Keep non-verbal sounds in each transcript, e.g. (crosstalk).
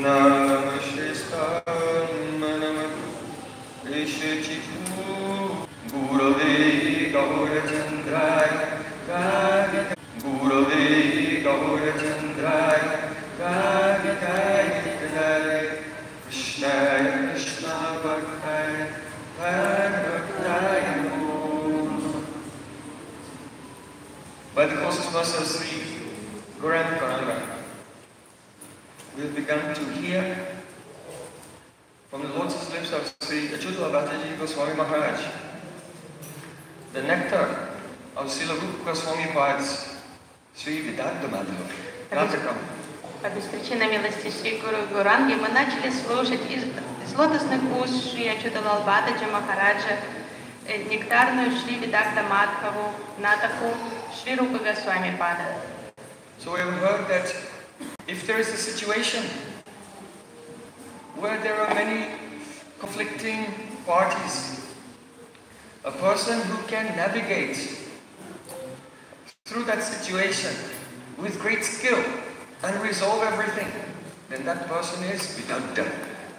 No. Шри Гуру Гуранги мы начали слушать из, из лотосных уст Шри Ачута Бададжи Махараджа э, нектарную Шри Видакта Мадхаву, Натаку, Шри Рупа Госвами Пада. So we have heard that if there is a situation where there are many conflicting parties, a person who can navigate through that situation with great skill and resolve everything,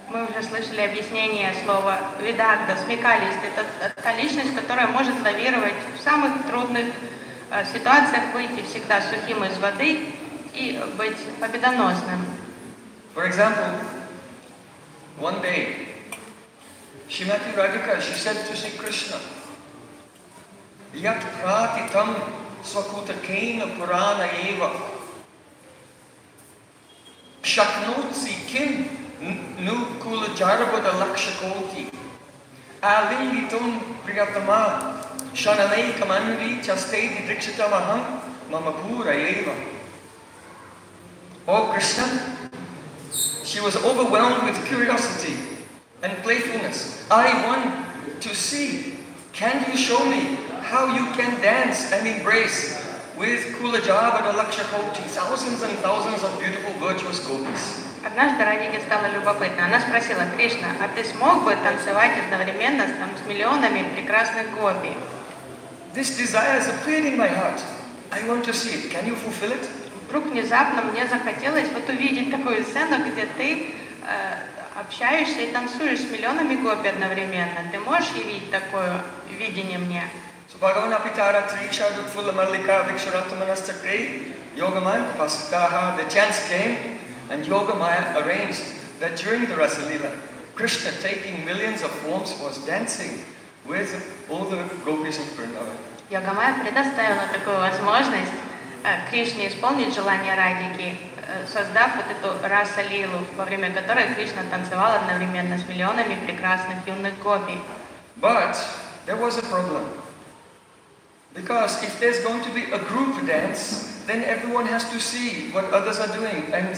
Мы уже слышали объяснение слова «видагда», «смекалист». Это та личность, которая может лавировать в самых трудных э, ситуациях, выйти всегда сухим из воды и быть победоносным. For example, one day, Shrimati Radhika, she said to Sri Krishna, Yat prati tam swakuta kena purana eva shaknotsi kim nu kula jarabada lakshakoti alilitum priyatama shanalai kamanri chastedi drikshitamaham mama pura eva Oh Krishna, she was overwhelmed with curiosity and playfulness. I want to see. Can you show me how you can dance and embrace with Kulajava and Lakshakoti, thousands and thousands of beautiful, virtuous gopis? Однажды Радике стало любопытно. Она спросила, Кришна, а ты смог бы танцевать одновременно с, там, с миллионами прекрасных гопи? This desire has appeared in my heart. I want to see it. Can you fulfill it? Вдруг внезапно мне захотелось вот увидеть такую сцену, где ты э, общаешься и танцуешь с миллионами гопи одновременно. Ты можешь явить такое видение мне? So Bhagavan Apitara Triksha Dukfula Mallika Viksharatamanas Yogamaya Pasitaha, the chance came and Yogamaya arranged that during the Rasalila, Krishna taking millions of forms was dancing with all the gopis of Vrindavan. Йогамая предоставила такую возможность э, Кришне исполнить желание Радики, э, создав вот эту раса лилу, во время которой Кришна танцевал одновременно с миллионами прекрасных юных гопи. But there was a problem. Because if there's going to be a group dance, then everyone has to see what others are doing and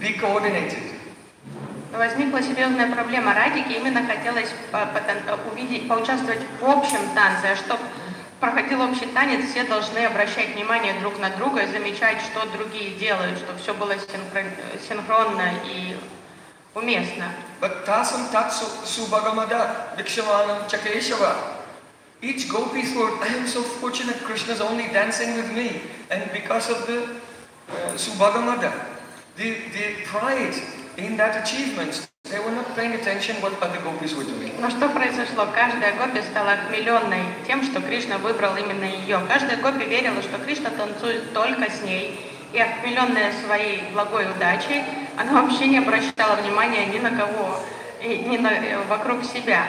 be coordinated. Возникла серьезная проблема. Радике именно хотелось потан- увидеть, поучаствовать в общем танце, а чтобы проходил общий танец, все должны обращать внимание друг на друга и замечать, что другие делают, чтобы все было синхрон- синхронно и уместно. Tasam tatsu subhagamada vikshavanam chakeshava. Each gopi thought, I am so fortunate, Krishna's only dancing with me. And because of the uh, subhagamada, the, the pride in that achievement, they were not paying attention what other gopis were doing. Но что произошло? Каждая гопи стала хмеленной тем, что Кришна выбрал именно ее. Каждая гопи верила, что Кришна танцует только с ней. И обхмеленная своей благой удачей, она вообще не обращала внимания ни на кого, и ни на, э, вокруг себя.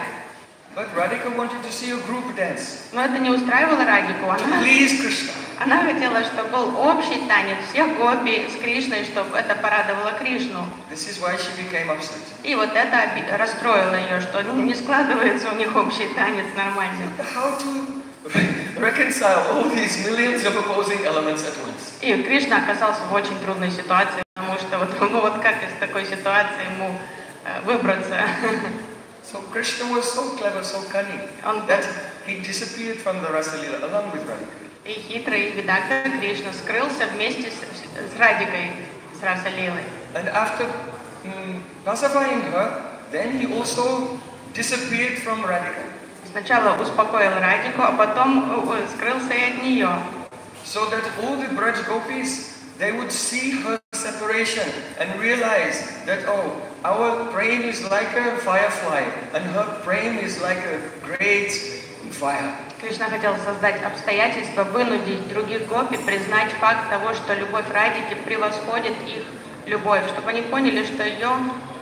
But Radhika wanted to see a group dance. Но это не устраивало Радику. Она, Please, Krishna. она хотела, чтобы был общий танец всех гопи с Кришной, чтобы это порадовало Кришну. This is why she became upset. И вот это оби- расстроило ее, что не складывается у них общий танец нормально. How to (laughs) reconcile all these millions of opposing elements at once? И Кришна оказался в очень трудной ситуации, потому что вот, (laughs) ну вот как из такой ситуации ему э, выбраться? (laughs) So Krishna was so clever, so cunning, Он that he disappeared from the Rasalila along with Radhika. и хитрый, и Видакта Кришна скрылся вместе с, с Радикой, с Расалилой. And after mm, pacifying her, then he also disappeared from Radhika. Сначала успокоил Радику, а потом э, э, скрылся и от нее. So that all the Braj gopis, they would see her separation inspiration and realize that, oh, our brain is like a firefly and her brain is like a great fire. Кришна хотел создать обстоятельства, вынудить других гопи признать факт того, что любовь Радики превосходит их любовь, чтобы они поняли, что ее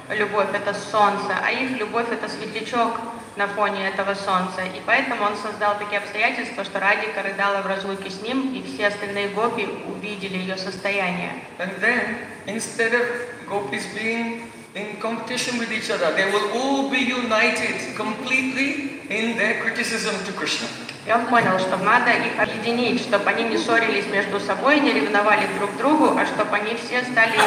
любовь это солнце, а их любовь это светлячок на фоне этого солнца. И поэтому он создал такие обстоятельства, что Радика рыдала в разлуке с ним, и все остальные гопи увидели ее состояние. And then, instead of gopis being in competition with each other, they will all be united completely in their criticism to Krishna. И он понял, что надо их объединить, чтобы они не ссорились между собой, не ревновали друг другу, а чтобы они все стали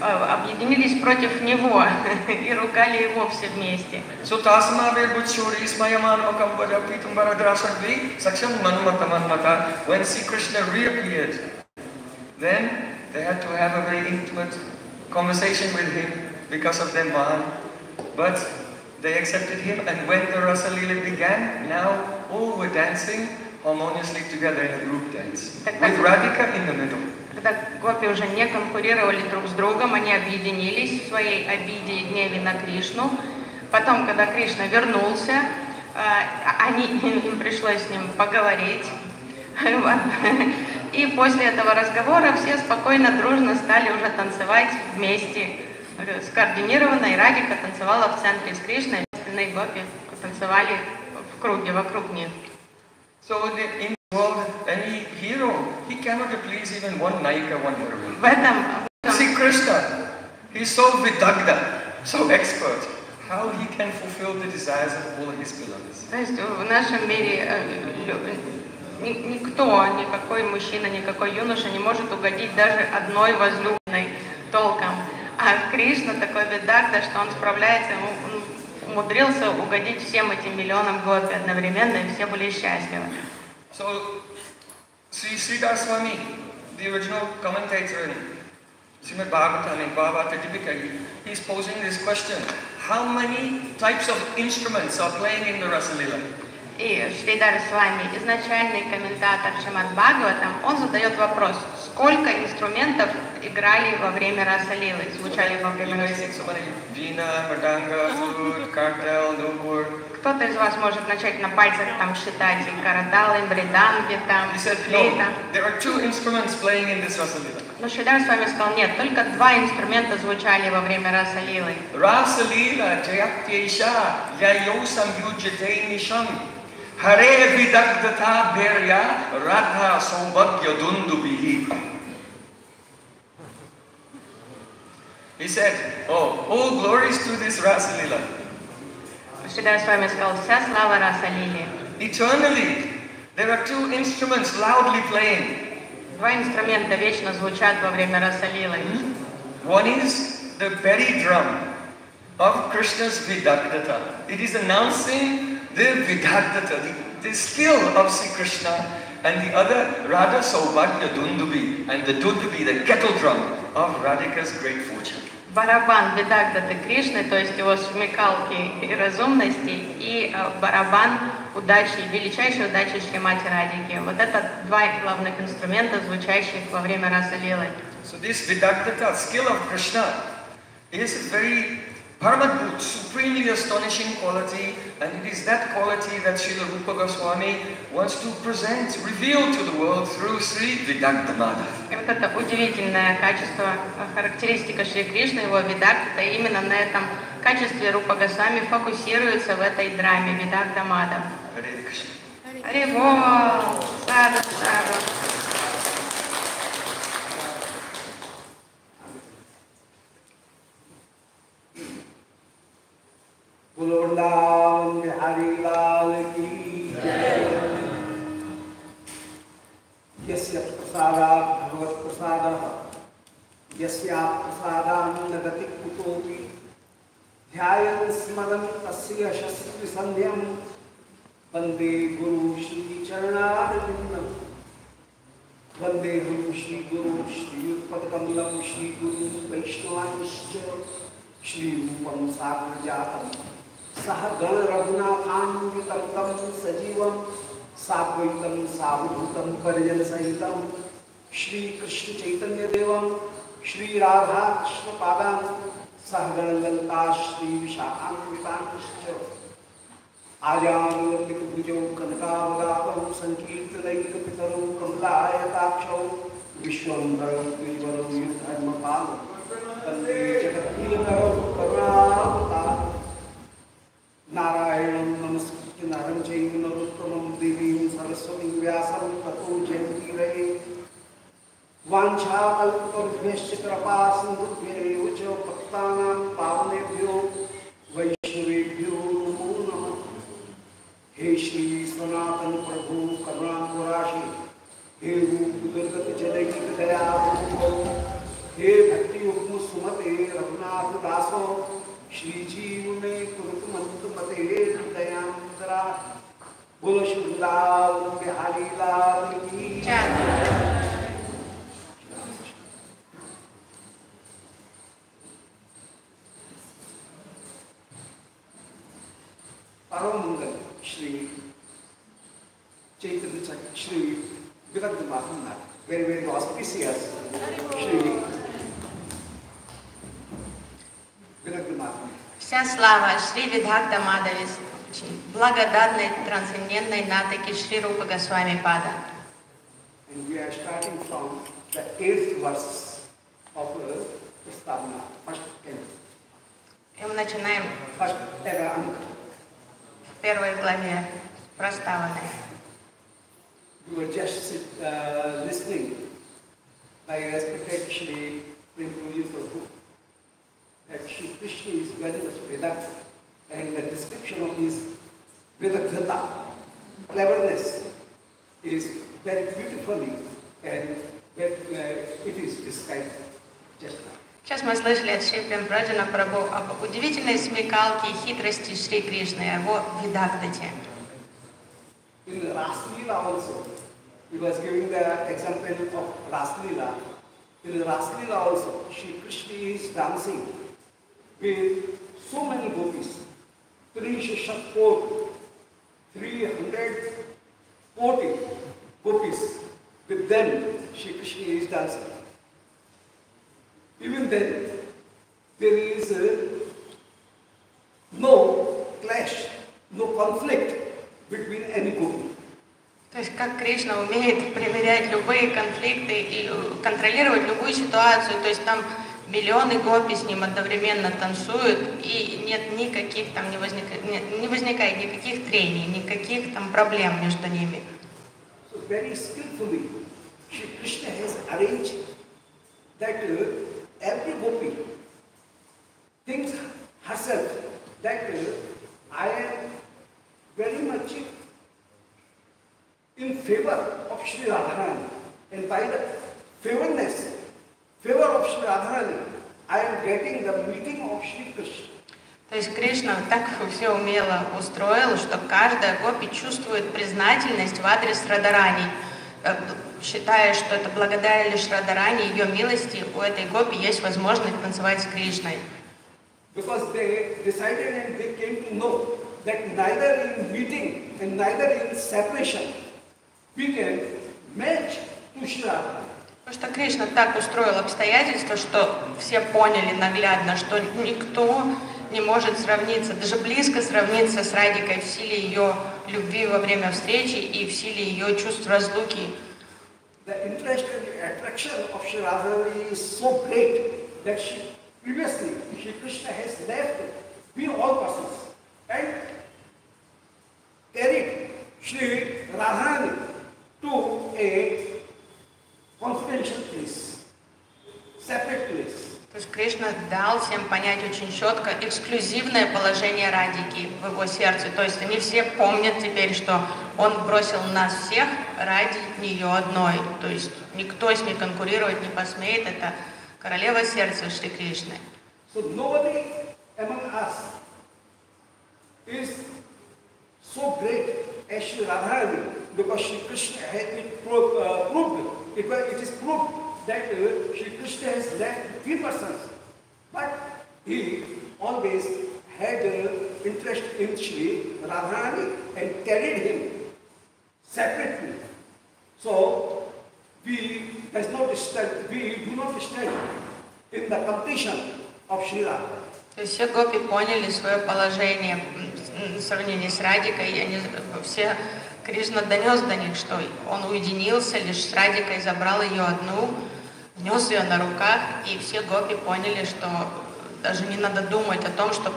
э, объединились против него и ругали его все вместе. When Sri Krishna reappeared, then they had to have a very intimate conversation with him because of their man. But they accepted him and when the Rasa Leela began, now all were dancing harmoniously together in a group dance. With Radhika in the middle. Когда гопи уже не конкурировали друг с другом, они объединились в своей обиде и гневе на Кришну. Потом, когда Кришна вернулся, э, они, (laughs) им пришлось с ним поговорить. И после этого разговора все спокойно, дружно стали уже танцевать вместе. Скоординированно, и Радика танцевала в центре с Кришной, остальные гопи танцевали в круге вокруг них. So the- in the world, any hero, he cannot please even one Naika, one heroine. В этом, See Krishna, he's so vidagda, so expert. How he can fulfill the desires of all his beloveds. То есть в нашем мире э, никто, никакой мужчина, никакой юноша не может угодить даже одной возлюбленной толком. А Кришна такой бедагда, что он справляется, он он умудрился угодить всем этим миллионам гопи одновременно, и все были счастливы. So, Sri Sridhar Swami, the original commentator in Srimad Bhagavatam in Bhagavata Dipika, he- he's posing this question. How many types of instruments are playing in the Rasalila? И Шридар с вами, изначальный комментатор Шимат Бхагаватам, он задает вопрос, сколько инструментов играли во время Расалилы, звучали во время Расалилы. Veena, Mridanga, flute, kartal, nubur. Кто-то из вас может начать на пальцах там считать и карадалы, бриданги, там, флейта. no, there are two instruments playing in this Rasalila. Но Шридар с вами сказал, нет, только два инструмента звучали во время Расалилы. Rasalila Jayatyesha Yayo Samyujate Nisham Hare Vidagdata Bherya Radha Saubhagya Dundubihi. He said, Oh, all glories to this Rasalila. Шридар с вами сказал, вся слава Расалиле. Eternally, there are two instruments loudly playing. Два инструмента вечно звучат во время Расалилы. One is the belly drum of Krishna's Vidagdata. It is announcing the Vidagdata, the, the skill of Sri Krishna, and the other Radha Saubhagya Dundubi, and the Dundubi, the kettle drum of Radhika's great fortune. Барабан Видагдаты Кришны, то есть его смекалки и разумности, и э, барабан удачи, величайшей удачи Шримати Радики. Вот это два главных инструмента, звучащих во время Раса Лилы. So this Vidagdata, skill of Krishna, is very Paramadbhut, supremely astonishing quality, and it is that quality that Srila Rupa Goswami wants to present, reveal to the world through Sri Vidagdamada. И вот это удивительное качество, э, характеристика Шри Кришны, его Видагдата, именно на этом качестве Рупа Госвами фокусируется в этой драме Видагда Мада. Hare Krishna. Ариво! Саду, саду. लाल बिहारी लाल की यस्य प्रसादात् भगवत् प्रसादः यस्यात् प्रसादान्न गति कुतोऽपि। ध्यायन् स्मरन् तस्य यशस्वी सन्ध्यं वंदे गुरु श्रीचरणारविन्दम्। वंदे गुरु श्रीगुरु श्रीयुत्पदकमलं श्रीगुरु वैष्णवांश्च। श्रीरूपं साग्रजातं सह गण रघुनाथान्वितम सजीवम साद्वैतम सावधूतम परिजन सहितम श्री कृष्ण चैतन्य देवम श्री राधा कृष्ण ललता श्री विशाखान्विताश्च आजानुजौ कनकावगातौ संकीर्तनैकपितरौ कमलायताक्षौ, विश्वम्भरौ द्विवरौ युद्धर्मपालौ। वंदे नारायणं नमस्कृत्य नरं चैव नरोत्तमं देवीं सरस्वतीं व्यासं जयन्तीरये। वाञ्छाकल्पतरुभ्यश्च कृपा पावनेभ्यो, वैष्णवेभ्यो नमो नमः। हे श्री सनातन प्रभु करुणाकुराशि, हे रूप दुर्गत जनक दया हे भक्ति सुमते रघुनाथ दासो श्रीजीव में कुरुकुम पते दयान्तरा बोलो शुद्धावन बिहारी लाल की परम श्री चैतन्य श्री विगत Madhav very very auspicious Shri Вся слава Шри Видхакта Мадавис, благодатной трансцендентной натаки Шри Рупа Госвами Пада. and we are starting from the eighth verse of the Prastavana, first canto, И мы начинаем в первой главе проставаны. We were just sit, uh, listening by respected Shri Prabhuji Prabhu that Shri Krishna is very much Vedanta and the description of his Vedagata, cleverness, is very beautifully and that, uh, it is described just now. Сейчас мы слышали от Шри Прабхаджана Прабhu об удивительной смекалке и хитрости Шри Кришны, о его видактате. In Raslila also, he was giving the example of Raslila. In Raslila also, Shri Krishna is dancing with so many gopis. Three Shashakot, 340 gopis. With them, Shri Krishna is dancing. Even then, there is uh, no clash, no conflict between any gopi. То есть как Кришна умеет примерять любые конфликты и э, контролировать любую ситуацию. То есть там миллионы гопи с ним одновременно танцуют, и нет никаких там, не возникает, нет, не возникает никаких трений, никаких там проблем между ними. Uh, uh, in favor of Shri Radharani. And by the favorness, favor of Shri Radharani, I am getting the meeting of Shri Krishna. То есть Кришна так все умело устроил, что каждая гопи чувствует признательность в адрес Радарани, э, считая, что это благодаря лишь Радарани, ее милости, у этой гопи есть возможность танцевать с Кришной. Because they decided and they came to know that neither in meeting and neither in separation we can match to Shri Radha. Потому что Кришна так устроил обстоятельства, что все поняли наглядно, что никто не может сравниться, даже близко сравниться с Радикой в силе ее любви во время встречи и в силе ее чувств разлуки. The attraction of Shri Radharani is so great that she previously Shri Krishna has left we all persons and carried Shri Radharani to a confidential place, separate есть Кришна дал всем понять очень четко эксклюзивное положение Радики в его сердце. То есть они все помнят теперь, что он бросил нас всех ради нее одной. То есть никто с ней конкурировать не посмеет. Это королева сердца Шри Кришны. So nobody among us is so great as Shri because Shri Krishna has uh, proved, was- it is proved that uh, Shri Krishna has left three persons, but he always had uh, interest in Shri Radharani and carried him separately. So we does not stand, we do not stand in the competition of Sri Radha. То есть все гопи поняли свое положение в сравнении с Радикой, и они все Кришна донес до них, что он уединился лишь с Радикой, забрал ее одну, нес ее на руках, и все гопи поняли, что даже не надо думать о том, что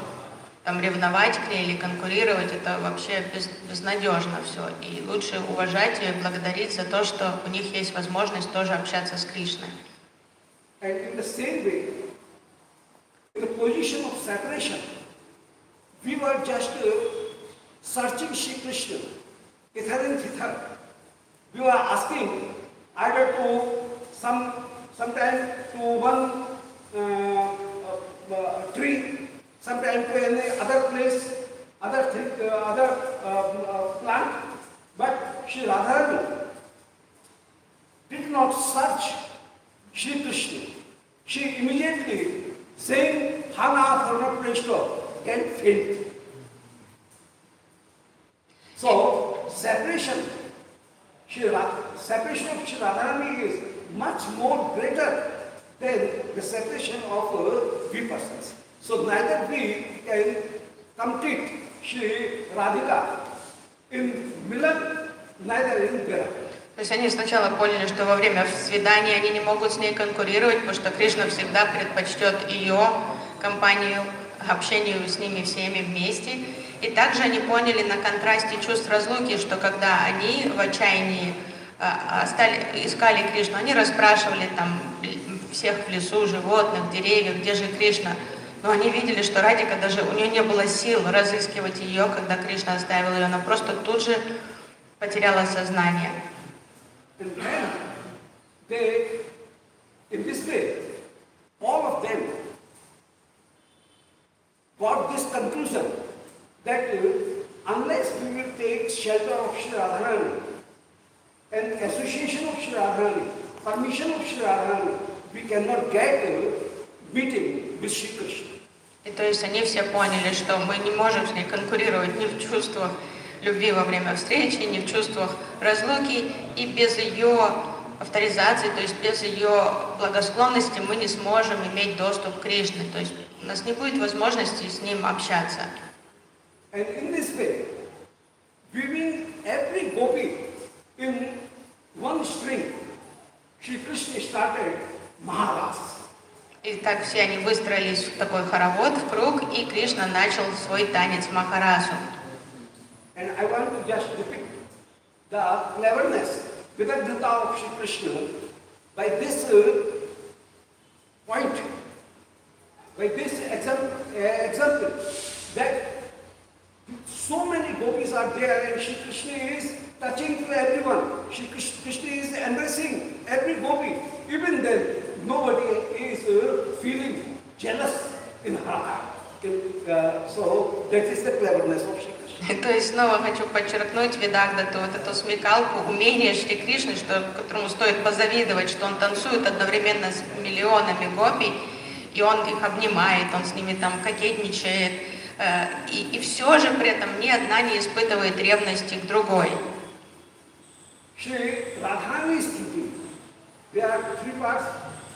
там ревновать к ней или конкурировать, это вообще без- безнадежно все. И лучше уважать ее и благодарить за то, что у них есть возможность тоже общаться с Кришной. Just uh, some, sometime to one uh, uh, uh, tree, sometime to any other place, other thing, uh, other um, uh, plant, but Sri Radharani did not search Shri Krishna. She immediately saying Hana Dharmaprishta can faint. So separation, Shri Ra- separation of Shri Radharani is much more greater than the separation of uh, persons. So neither we can complete Shri Radhika in Milan, neither in Virat. То есть они сначала поняли, что во время свидания они не могут с ней конкурировать, потому что Кришна всегда предпочтет ее компанию, общению с ними всеми вместе. И также они поняли на контрасте чувств разлуки, что когда они в отчаянии стали, искали Кришну, они расспрашивали там всех в лесу, животных, деревьев, где же Кришна. Но они видели, что Радика даже, у нее не было сил разыскивать ее, когда Кришна оставил ее, она просто тут же потеряла сознание. Uh, unless we will take shelter of Sri Radharani and association of Sri Radharani, permission of Sri Radharani, we cannot get a meeting with Sri Krishna. И то есть они все поняли, что мы не можем с ней конкурировать ни в чувствах любви во время встречи, ни в чувствах разлуки, и без ее авторизации, то есть без ее благосклонности мы не сможем иметь доступ к Кришне, то есть у нас не будет возможности с ним общаться. And in this way, weaving every gopi in one string, Sri Krishna started Maharas. И так все они выстроились в такой хоровод, в круг, и Кришна начал свой танец Махарасу. And I want to just depict the cleverness, Vidagnata of Sri Krishna by this uh, point, by this example, uh, example that so many gopis are there and Sri Krishna is touching to everyone. Krish- Krishna is embracing every gopi. Even then, nobody is uh, feeling jealous in her heart. Uh. (laughs) То есть снова хочу подчеркнуть Видагдату, вот эту смекалку, умение Шри Кришны, что, которому стоит позавидовать, что он танцует одновременно с миллионами гопий, и он их обнимает, он с ними там кокетничает, э, и, и все же при этом ни одна не испытывает ревности к другой. Radharani is thinking. There are three parts.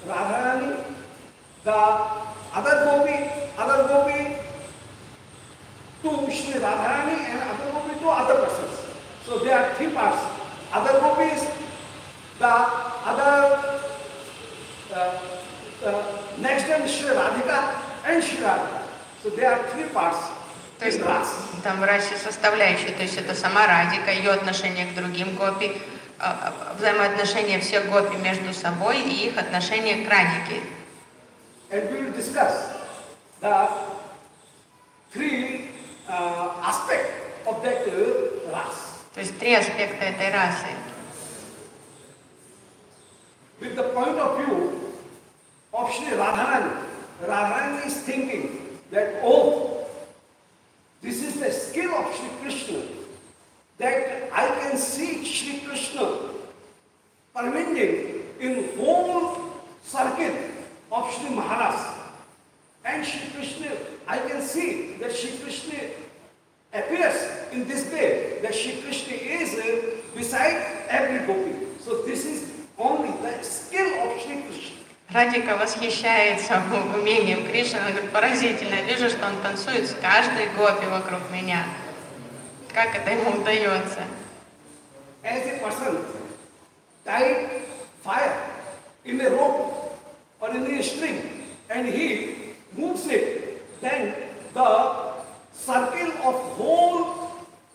Radharani, the other gopi, other gopi to Shri Radharani and other gopi to other persons. So there are three parts. Other gopis, the other, uh, uh, next one Shri Radhika and Shri. So there are three parts То есть там в расе составляющие, то есть это сама Радика, ее отношение к другим гопи, а, а, взаимоотношения всех гопи между собой и их отношение к Радике. And we will discuss the three uh, aspects of that uh, ras. То есть три аспекта этой расы. With the point of view of Sri Radharani, Radharani is thinking that, oh, this is the skill of Sri Krishna, that I can see Sri Krishna pervading in whole circuit of Sri Maharaj. And Sri Krishna, I can see that Sri Krishna appears in this way, that Sri Krishna is uh, beside every gopi. So this is only the skill of Sri Krishna. Радика восхищается умением Кришны. Он говорит, поразительно, вижу, что он танцует с каждой гопи вокруг меня. Как это ему удается? As a person tied fire in a rope or in a string and he moves it, then the circle of whole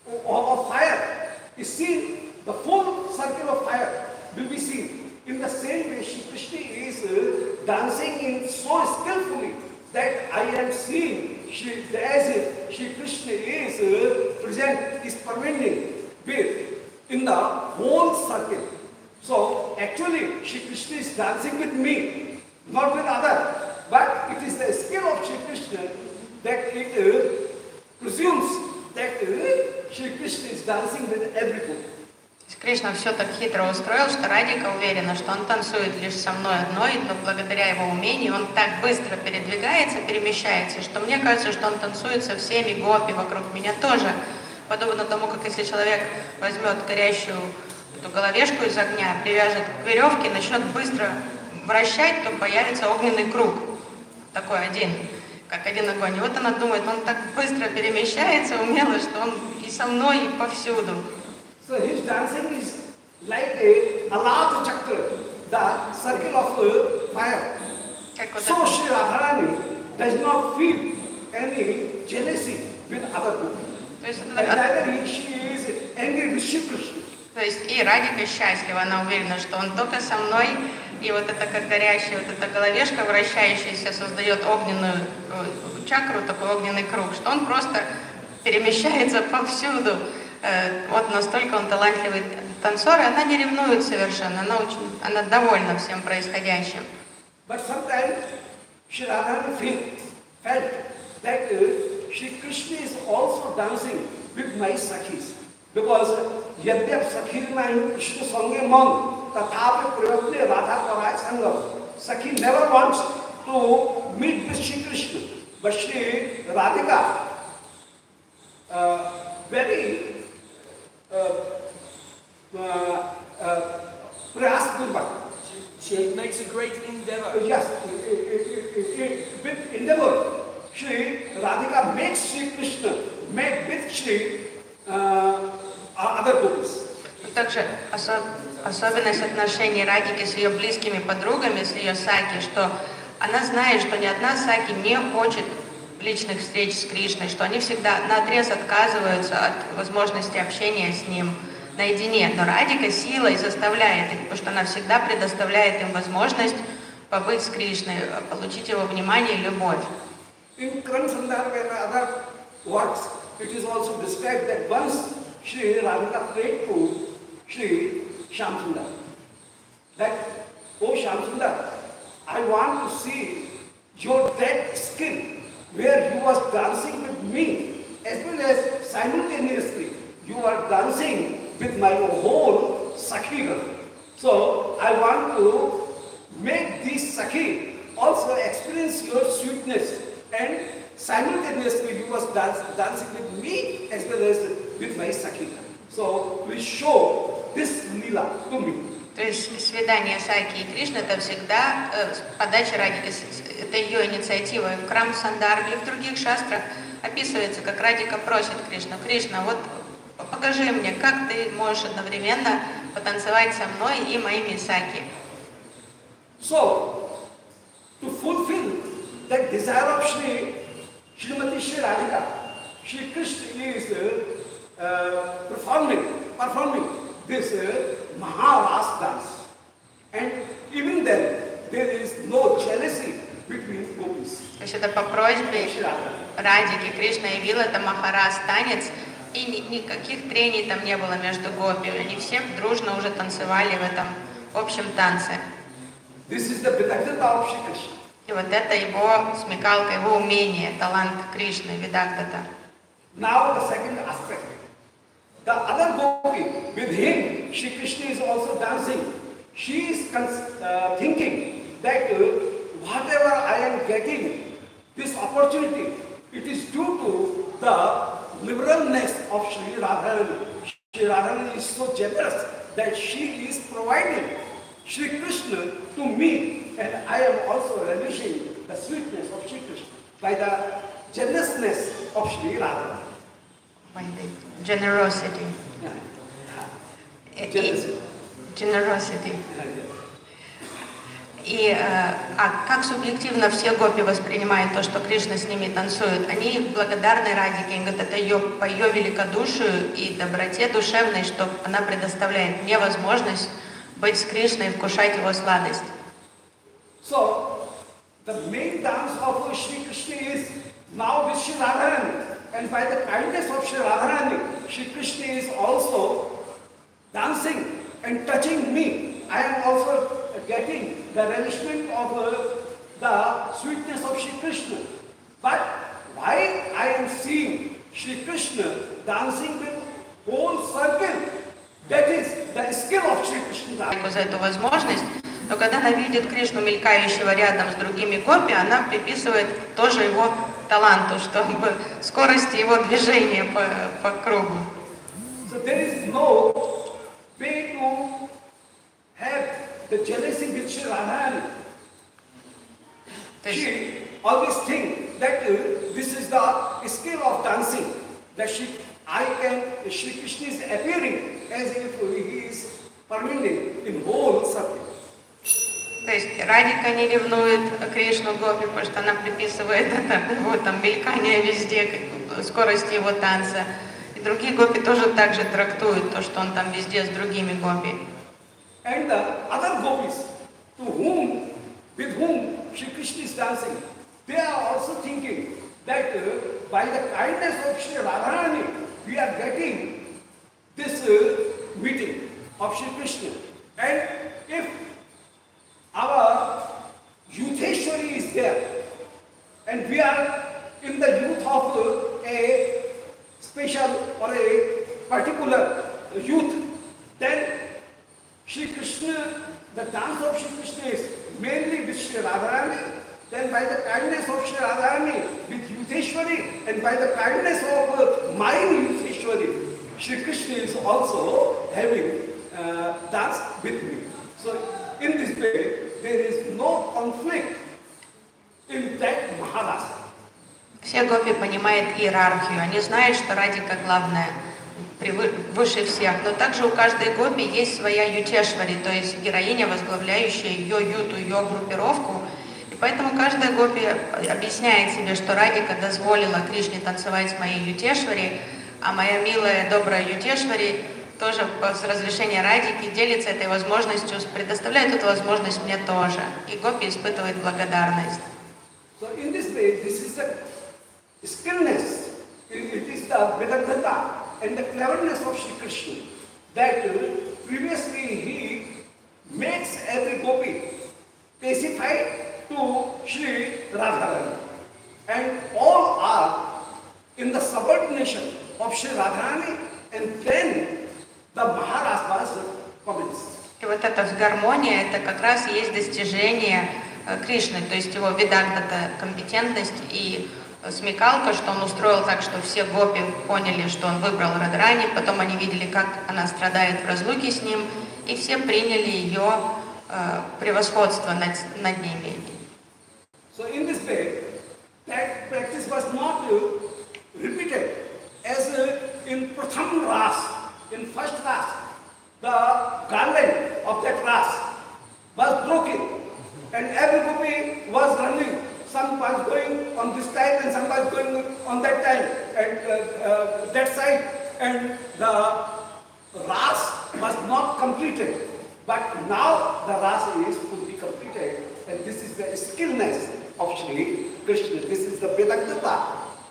of of fire is seen, the full circle of fire will be seen. In the same way, Shri Krishna is uh, dancing in so skillfully that I am seeing Shri, as if Shri Krishna is present, is pervading with in the whole circle. So actually, Shri Krishna is dancing with me, not with other. But it is the skill of Shri Krishna that it uh, presumes that uh, Shri Krishna is dancing with everyone. Кришна все так хитро устроил, что Радика уверена, что он танцует лишь со мной одной, но благодаря его умению он так быстро передвигается, перемещается, что мне кажется, что он танцует со всеми гопи вокруг меня тоже. Подобно тому, как если человек возьмет горящую эту головешку из огня, привяжет к веревке, начнет быстро вращать, то появится огненный круг. Такой один, как один огонь. И вот она думает, он так быстро перемещается, умело, что он и со мной, и повсюду. So his dancing is like a Alat Chakra, the circle of fire. So Sri Radharani does not feel any jealousy with other people. То есть, And neither he- she is angry with Shri Krishna. то есть и Радика счастлива, она уверена, что он только со мной, и вот это как горящая, вот эта головешка вращающаяся создает огненную э, чакру, такой огненный круг, что он просто перемещается (laughs) повсюду Э, Вот настолько он талантливый танцор, и она не ревнует совершенно, она очень, она довольна всем происходящим. But sometimes Sri Radharani feel, felt that uh, Shri Krishna is also dancing with my sakhis. Because यद्यप सखी में कृष्ण संगे मन तथापि प्रयत्न राधा कराय संगम सखी never wants to meet with Shri Krishna. But Shri Radhika uh, प्रयास पूर्वक She makes a great endeavor. Yes, i- i- i- i- with endeavor, Shri Radhika makes Shri Krishna make with Shri uh, other gopis. Также осо- особенность отношений Радики с ее близкими подругами, с ее Саки, что она знает, что ни одна Саки не хочет личных встреч с Кришной, что они всегда на отрез отказываются от возможности общения с ним наедине. Но Радика силой заставляет их, потому что она всегда предоставляет им возможность побыть с Кришной, получить его внимание и любовь. In it is also described that once Shri Radhika prayed to Shri Shamsundar, that, oh Shamsundar, I want to see your that skill where you was dancing with me as well as simultaneously you are dancing with my whole Sakhi girl. So I want to make this Sakhi also experience your sweetness and simultaneously you was dance, dancing with me as well as with my Sakhi girl. So please show this Leela to me. То есть свидание Саки и Кришны это всегда э, подача с- это ее инициатива. И в Крам Сандар или в других шастрах описывается, как Радика просит Кришну, Кришна, вот покажи мне, как ты можешь одновременно потанцевать со мной и моими Саки. So, to fulfill that desire of Shri Srimati Shri Radhika, Shri Krishna is uh, performing, performing this uh, dance. And even then, there is no jealousy between gopis. То есть это по просьбе. Радики Кришна явил это Махарас танец, и ни- никаких трений там не было между гопи. Они все дружно уже танцевали в этом общем танце. This is the Vidagdata of Shri Krishna. И вот это его смекалка, его умение, талант Кришны, Видагдата. Now the second aspect. The other gopi, with him, Shri Krishna is also dancing. She is uh, thinking that uh, whatever I am getting, this opportunity, it is due to the liberalness of Shri Radharani. Shri Radharani is so generous that she is providing Shri Krishna to me and I am also relishing the sweetness of Shri Krishna by the generousness of Shri Radha. Generosity. Generosity. Generosity. И э, а как субъективно все гопи воспринимают то, что Кришна с ними танцует? Они благодарны Радике, говорят, это ее, по ее великодушию и доброте душевной, что она предоставляет мне возможность быть с Кришной и вкушать его сладость. So, the main dance of Shri Krishna is now with Shri Radharani. And by the kindness of Shri Radharani, Shri Krishna is also dancing and touching me. I am also getting the relishment of uh, the sweetness of Shri Krishna. But why I am seeing Shri Krishna dancing with whole circle, that is the skill of Shri Krishna. за эту возможность, но когда она видит Кришну, мелькающего рядом с другими гопи, она приписывает тоже его таланту, чтобы скорости его движения по, по кругу. So there is no way to have the jealousy Sri Radharani. She always think that uh, this is the skill of dancing. That she, I can, Shri Krishna is appearing as if he is permanent in whole circle. То есть Радика не ревнует Кришну Гопи, потому что она приписывает это, (laughs) вот там мелькание везде, как, скорости его танца. И другие гопи тоже так же трактуют то, что он там везде с другими гопи. And the other gopis to whom, with whom Shri Krishna is dancing, they are also thinking that uh, by the kindness of Shri Radharani, we are getting this uh, meeting of Shri Krishna. And if our Youtheshwari is there, and we are in the youth of a special or a particular youth, then Shri Krishna, the dance of Shri Krishna is mainly with Shri Radharani, then by the kindness of Shri Radharani with Youtheshwari, and by the kindness of my Youtheshwari, Shri Krishna is also having uh, dance with me. So in this way, there is no conflict in that Maharasa. Все гопи понимают иерархию, они знают, что Радика главная, превы- выше всех. Но также у каждой гопи есть своя ютешвари, то есть героиня, возглавляющая ее юту, ее группировку. И поэтому каждая гопи объясняет себе, что Радика дозволила Кришне танцевать с моей ютешвари, а моя милая, добрая ютешвари тоже с разрешения Радики делится этой возможностью, предоставляет эту возможность мне тоже. И гопи испытывает благодарность. And uh, all are in the subordination of Sri Radharani and then. И вот эта гармония, это как раз есть достижение э, Кришны, то есть его видагдата компетентность и э, смекалка, что он устроил так, что все гопи поняли, что он выбрал Радрани, потом они видели, как она страдает в разлуке с ним, и все приняли ее э, превосходство над, над ними. So in this way, that practice was not repeated. As uh, in Pratham in first class, the garland of that class was broken and every gopi was running. Some was going on this side and some was going on that side and uh, uh, that side and the Ras was not completed. But now the Ras is fully completed and this is the skillness of Sri Krishna. This is the Vedantata,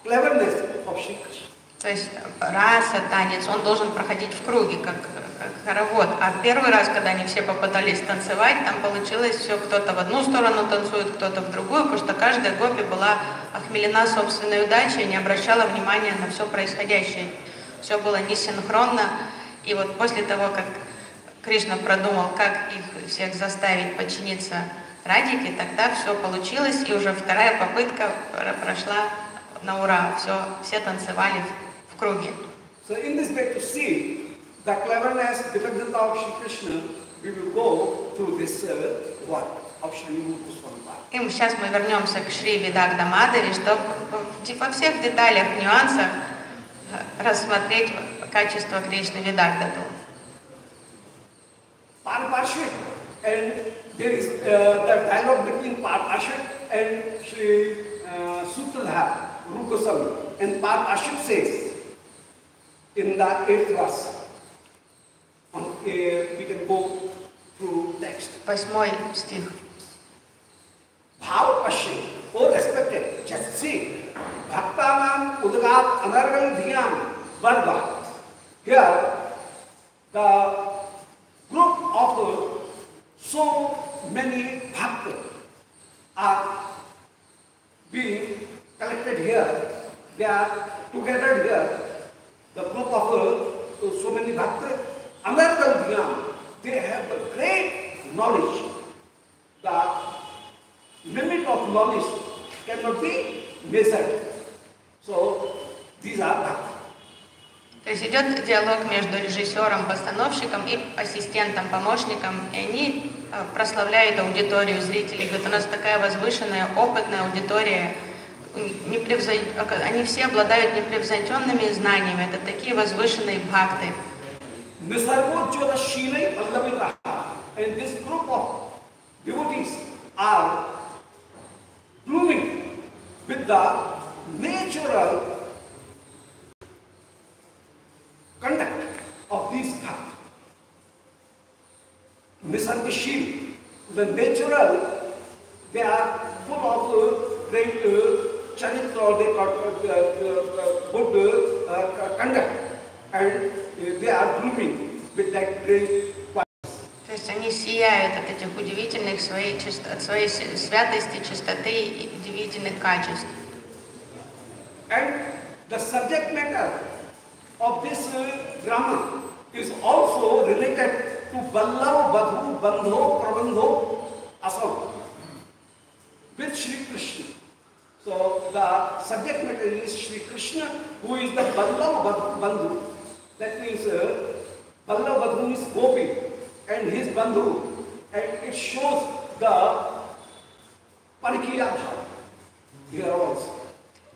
cleverness of Sri Krishna. То есть раса, танец, он должен проходить в круге, как, как хоровод. А первый раз, когда они все попытались танцевать, там получилось все, кто-то в одну сторону танцует, кто-то в другую, потому что каждая гопи была охмелена собственной удачей, не обращала внимания на все происходящее. Все было несинхронно. И вот после того, как Кришна продумал, как их всех заставить подчиниться Радике, тогда все получилось, и уже вторая попытка про- прошла на ура. Все, все танцевали круге. So in this way to see the cleverness, Vedantata of Sri Krishna, we will go through this uh, of Maharaj. И сейчас мы вернемся к Шри Видагда Мадхари, чтобы во всех деталях, нюансах э, рассмотреть качество Кришны Видагдату. Parparshvik and there is uh, the dialogue between Parparshvik and Shri uh, Rupa Goswami. And Parparshvik says in the eighth verse, on, uh, we can go through text. Восьмой стих. भाव पश्य ओ respected just see भक्तानाम उदगात अनर्गल धियान वर्ग here the group of so many bhakt are being collected here they are together here the group of uh, so many Bhaktas, American Dhyan, they have a great knowledge. The limit of knowledge cannot be measured. So, these are Bhaktas. То есть идет диалог между режиссером, постановщиком и ассистентом, помощником, и они э, прославляют аудиторию зрителей. Говорят, у нас такая возвышенная, опытная аудитория, непревзой- они все обладают непревзойденными знаниями, это такие возвышенные бхакты. And this group of devotees are blooming with the natural conduct of these bhakti. Nisargashil, the natural, they are full of uh, great uh, charitra, they got uh, uh, uh, good uh, conduct, and uh, they are blooming with that great quality. То есть они сияют от этих удивительных своей, чист- от своей с- святости, чистоты и удивительных качеств. And the subject matter of this uh, drama is also related to Ballava Badhu Bandho Prabandho Asam with Sri Krishna. So the subject matter is Sri Krishna who is the Ballava Bandhu. That means uh, Ballava Badhu is Gopi and his Bandhu. And it shows the Parikiya Bhava here also.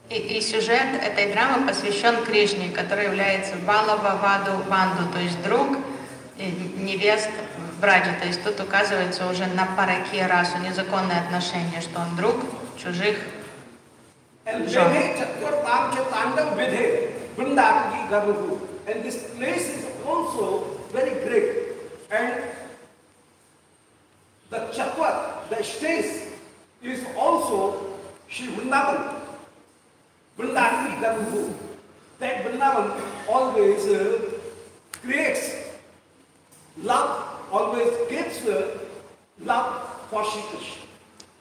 И, и сюжет этой драмы посвящен Кришне, который является Балава Ваду Банду, то есть друг невест в. То есть тут указывается уже на параки расу, незаконные отношения, что он друг чужих. And. Vedhe Chaturtam Chatandav Vedhe Vrindakji Garvu. And this place is also very great. And the Chakwat, the stage, is also Sri Vrindavan. Vrindakji Garvu. That Vrindavan always uh, creates love, always gives uh, love for Shri Krishna.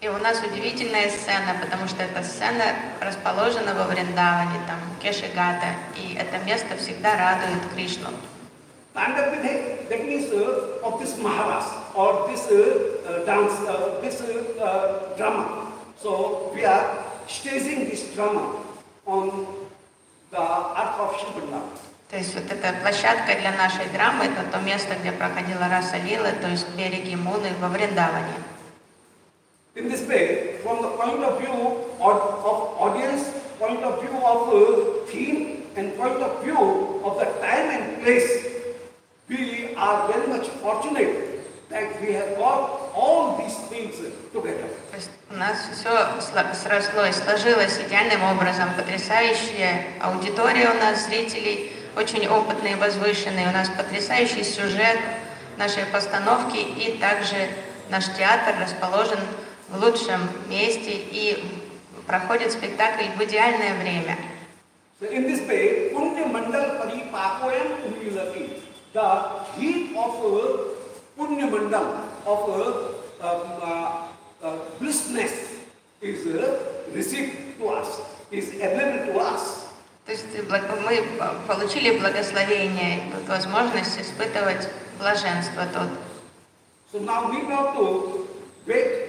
И у нас удивительная сцена, потому что эта сцена расположена во Вриндаване, там Кешигата, и это место всегда радует Кришну. That means uh, of this Maharas or this uh, uh, dance, uh, this uh, uh, drama. So we are staging this drama on the earth of Shri Vrindavan. То есть вот эта площадка для нашей драмы, это то место, где проходила раса Лилы, то есть береги Муны во Вриндаване. In this way, from the point of view of, of audience, point of view of uh, theme, and point of view of the time and place, we are very much fortunate that we have got all these things together. У нас все срослось, сложилось идеальным образом. Потрясающая аудитория у нас, зрителей, очень опытные, возвышенные. У нас потрясающий сюжет нашей постановки. И также наш театр расположен в лучшем месте и проходит спектакль в идеальное время. So in this way, Punya Mandal Paripakoyam Umilati, the heat of uh, Punya Mandal, of uh, um, uh, uh, blissness is uh, received to us, is available to us. То есть мы получили благословение, возможность испытывать блаженство тут. So now we have to wait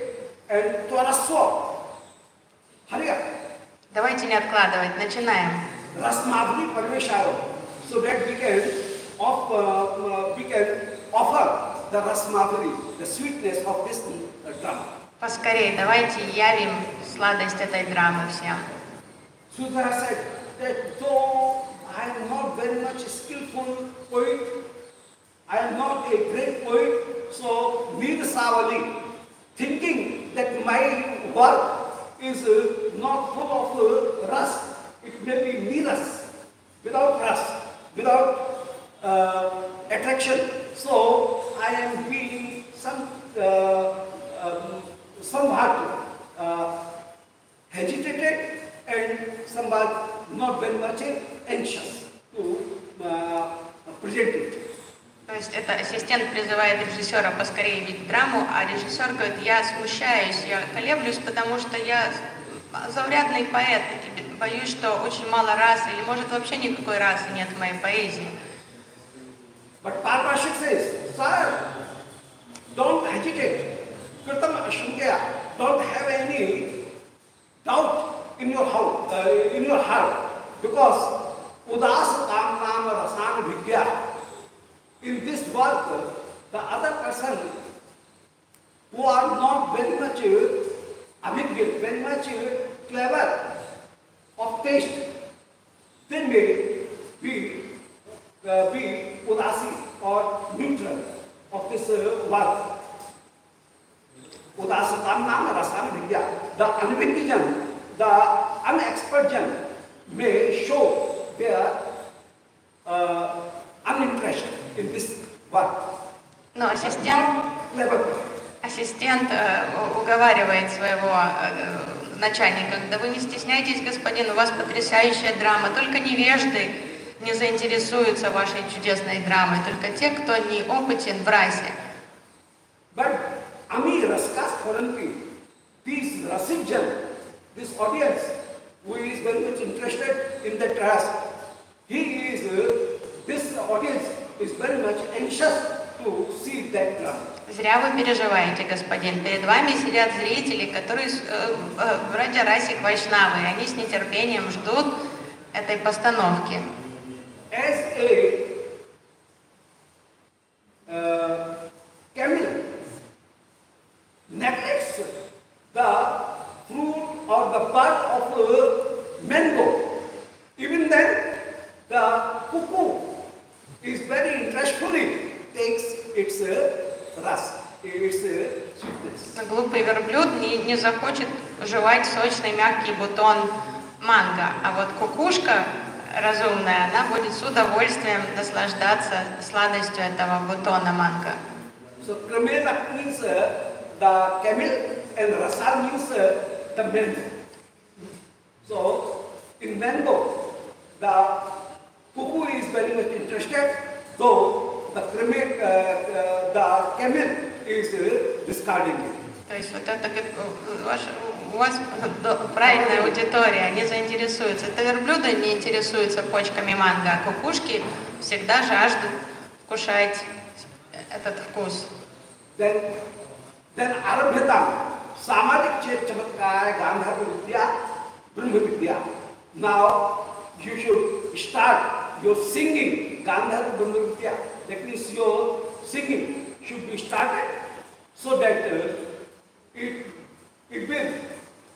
Давайте не откладывать, начинаем. Rasmadri Parveshayo, so that we can, off, uh, uh, we can offer the Rasmadri, the sweetness of this uh, drama. Поскорее, давайте явим сладость этой драмы всем. Sudra said that though I am not very much skillful poet, I am not a great poet, so Veerasavali, thinking that my work is uh, not full of uh, rust, it may be needless, without rust, without uh, attraction. So I am feeling some uh, um, somewhat uh, agitated and somewhat not very much anxious to uh, present it. То есть это ассистент призывает режиссера поскорее видеть драму, а режиссер говорит, я смущаюсь, я колеблюсь, потому что я заурядный поэт, и боюсь, что очень мало расы, или может вообще никакой расы нет в моей поэзии. But Parvashik says, Sir, don't agitate. Kirtam Ashunkya, don't have any doubt in your heart, uh, in your heart. Because Udas Tam Nam Rasan Vidya, in this work, the other person who are not very much amicable, very much clever of taste, they may be uh, be udasi or neutral of this uh, work. Unwitting, the unexpert jन may show their uh, uninterest in this work. Но ассистент, Clever. ассистент э, уговаривает своего э, начальника, да вы не стесняйтесь, господин, у вас потрясающая драма, только невежды не заинтересуются вашей чудесной драмой, только те, кто не опытен в расе. But Ami Raskas Koranti, this Rasik Jan, this audience who is very much interested in the trust, he is, uh, this audience drama. Зря вы переживаете, господин. Перед вами сидят зрители, которые э, э, вроде Расик Вайшнавы, и они с нетерпением ждут этой постановки. As a uh, camel neglects the fruit or the bud of a mango, even then the cuckoo is very interestfully takes its uh, rust, its uh, sweetness. Но глупый верблюд не, захочет жевать сочный мягкий бутон манго, а вот кукушка разумная, она будет с удовольствием наслаждаться сладостью этого бутона манго. So uh, the camel uh, is uh, uh, uh, discarding it. То есть вот это э, ваш- у вас правильная аудитория, они заинтересуются. Это верблюды не интересуются почками манго, а кукушки всегда жаждут вкушать этот вкус. Singing should be started so that uh, it, will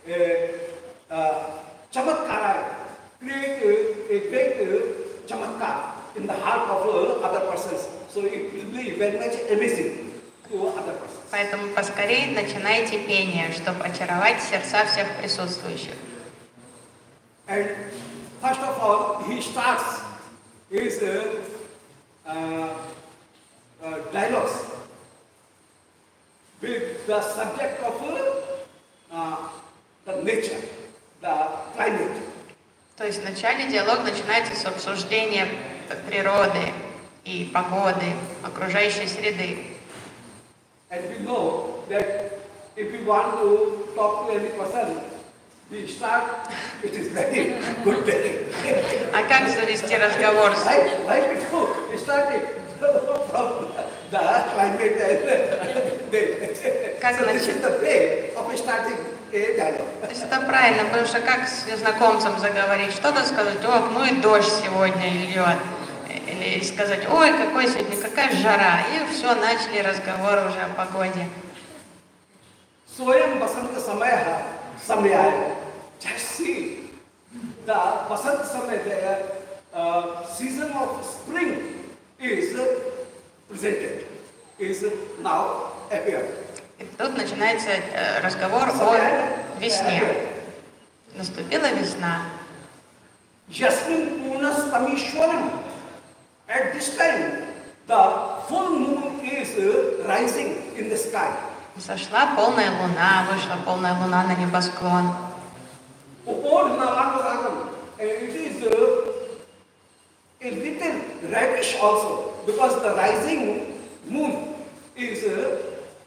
uh, uh, chamatkara, create uh, a great uh, chamatkar in the heart of uh, other persons. So it will be very much amazing. Поэтому поскорее начинайте пение, чтобы очаровать сердца всех присутствующих. And first of all, he starts his uh, uh, uh, dialogues with the subject of uh, uh, the nature, the climate. То есть вначале диалог начинается с обсуждения природы и погоды, окружающей среды. And we know that if we want to talk to any person, we start, it is very good day. А как завести разговор с Like, like before, we started from the climate Как значит? То есть это правильно, потому что как с незнакомцем заговорить что-то, сказать, ох, ну и дождь сегодня льет. Или сказать, ой, какой сегодня, какая жара. И все, начали разговор уже о погоде. Соям басант самая самая. Часи. Да, басант самая. Э, season of spring is presented is now appeared И тут начинается э, разговор о весне. Наступила весна. Jasmine Punas Tamishwaram. At this time, the full moon is uh, rising in the sky. Сошла полная луна, вышла полная луна на небосклон. It is uh, a little reddish also because the rising moon is uh,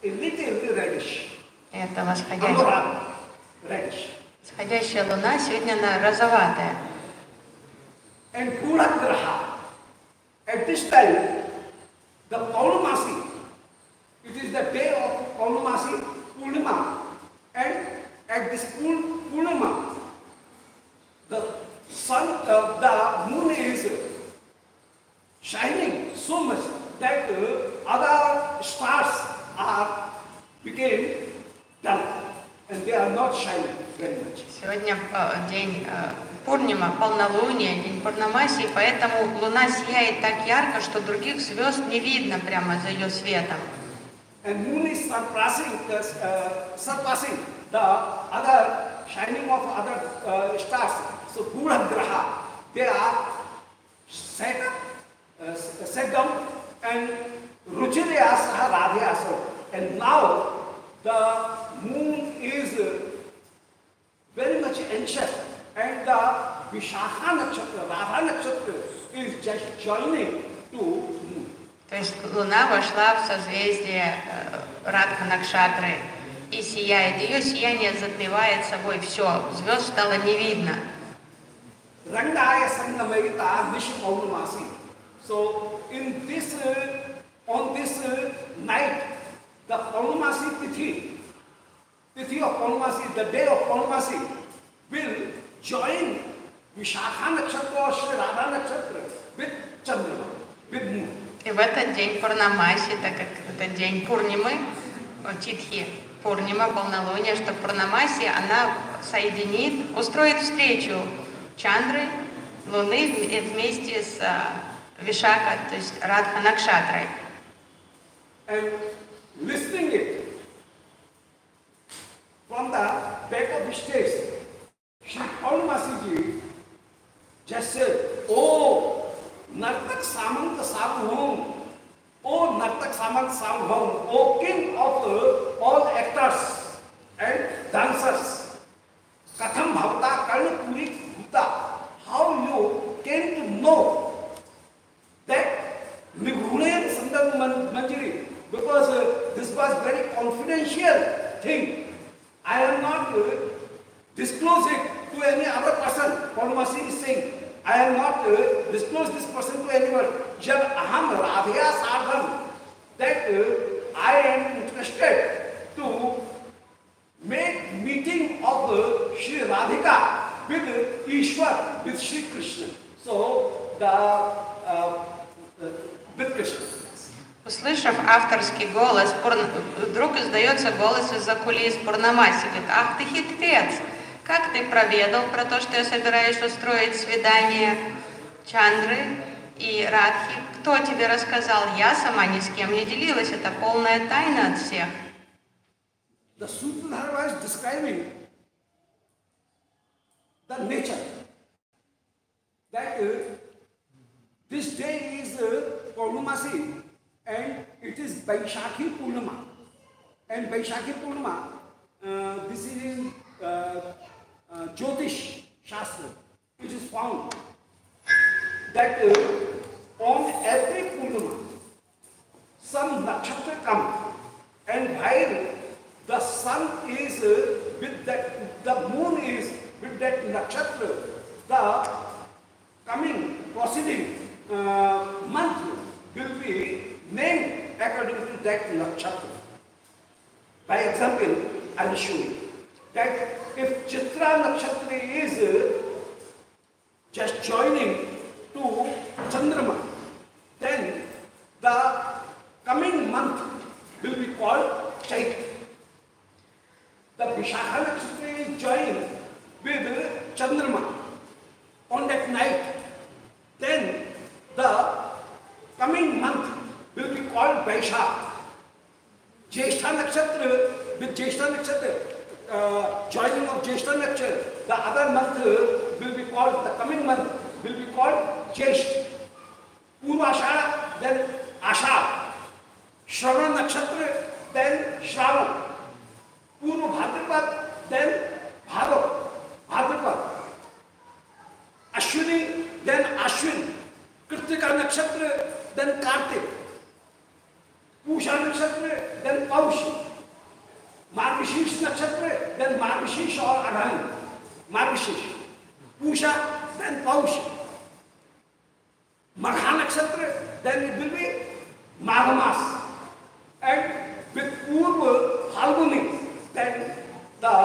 a little reddish. Это восходящая, Anuram, reddish. восходящая луна, сегодня она розоватая. And Puragraha, at this time, the Paulumasi, it is the day of Paulumasi, Purnima. And at this Pur- Purnima, the sun, uh, the moon is shining so much that uh, other stars are became dull and they are not shining very much. Сегодня э, день э, Пурнима, полнолуние, день Пурнамаси, поэтому луна сияет так ярко, что других звезд не видно прямо за ее светом. And moon is surpassing, the, uh, surpassing the other shining of other uh, stars. So Gura Graha, they are set up, uh, down, and Ruchirya Saha Radhya so. And now the moon is uh, very much anxious, and the Vishakha Nakshatra, Radha Nakshatra is just joining to moon. То есть луна вошла в созвездие э, Радха Накшатры и сияет. Ее сияние затмевает собой все. Звезд стало не видно. Sangamayita Vishu Paurnamasi. So in this, uh, on this uh, night, the Paurnamasi Tithi, Tithi of Paurnamasi, the day of Paurnamasi, will join Vishakha Nakshatra or Shri Radha Nakshatra with Chandra, with moon. И в этот день Пурнамаси, так как это день Пурнимы, Титхи, Пурнима, полнолуние, что Пурнамаси, она соединит, устроит встречу Чандры, Луны вм- вместе с а, Вишака, то есть Радха Накшатрой. And listening it from the back of the stage, Shri Paurnamasi ji just said, Oh, Nartak Samant Sabhum, Oh, Nartak Samant Sabhum, Oh, king of uh, all actors and dancers, Katham Bhavata Karnapuri Bhuta, how you came to know Because uh, this was very confidential thing. I am not uh, disclose it to any other person. Paulmasi is saying, I am not uh, disclose this person to anyone. Jab aham radhya sadham, that uh, I am interested to make meeting of uh, Sri Radhika with Ishwar, with Sri Krishna. So the uh, uh, with Krishna. Услышав авторский голос, вдруг издается голос из-за кулис Пурнамаси. Говорит, ах ты хитрец, как ты проведал про то, что я собираюсь устроить свидание Чандры и Радхи? Кто тебе рассказал? Я сама ни с кем не делилась, это полная тайна от всех. The Sutradhara is describing the nature. That uh, this day is uh, Purnamasi and it is Vaishakhi Purnama. And Vaishakhi Purnama, uh, this is in uh, uh, Jyotish Shastra. It is found that uh, on every Purnama, some nakshatra come and while the sun is uh, with that the moon is with that nakshatra the coming proceeding uh, month will be named according to that nakshatra by example i will show you that if chitra nakshatra is uh, just joining to chandrama then the coming month will be called Chaitra. the Vishakha Nakshatra is joined with Chandrama on that night. Then the coming month will be called Vaishakh. Jeshta Nakshatra with Jeshta Nakshatra, uh, joining of Jeshta Nakshatra, the other month will be called, the coming month will be called Jesh. Purvashara, then Ashad. Shravan Nakshatra, then Shravan. Purva Bhadrapad, then Bhadav, Bhadrapad. Ashwini, then Ashwin. Kritika Nakshatra, then Kartik. Pusha nakshatra then Paush मार्गशीर्ष नक्षत्र देन मार्गशीर्ष और अढ़ाई मार्गशीर्ष पूषा देन पौष मघा नक्षत्र then it will be Magh mass and with Purva harmony, then the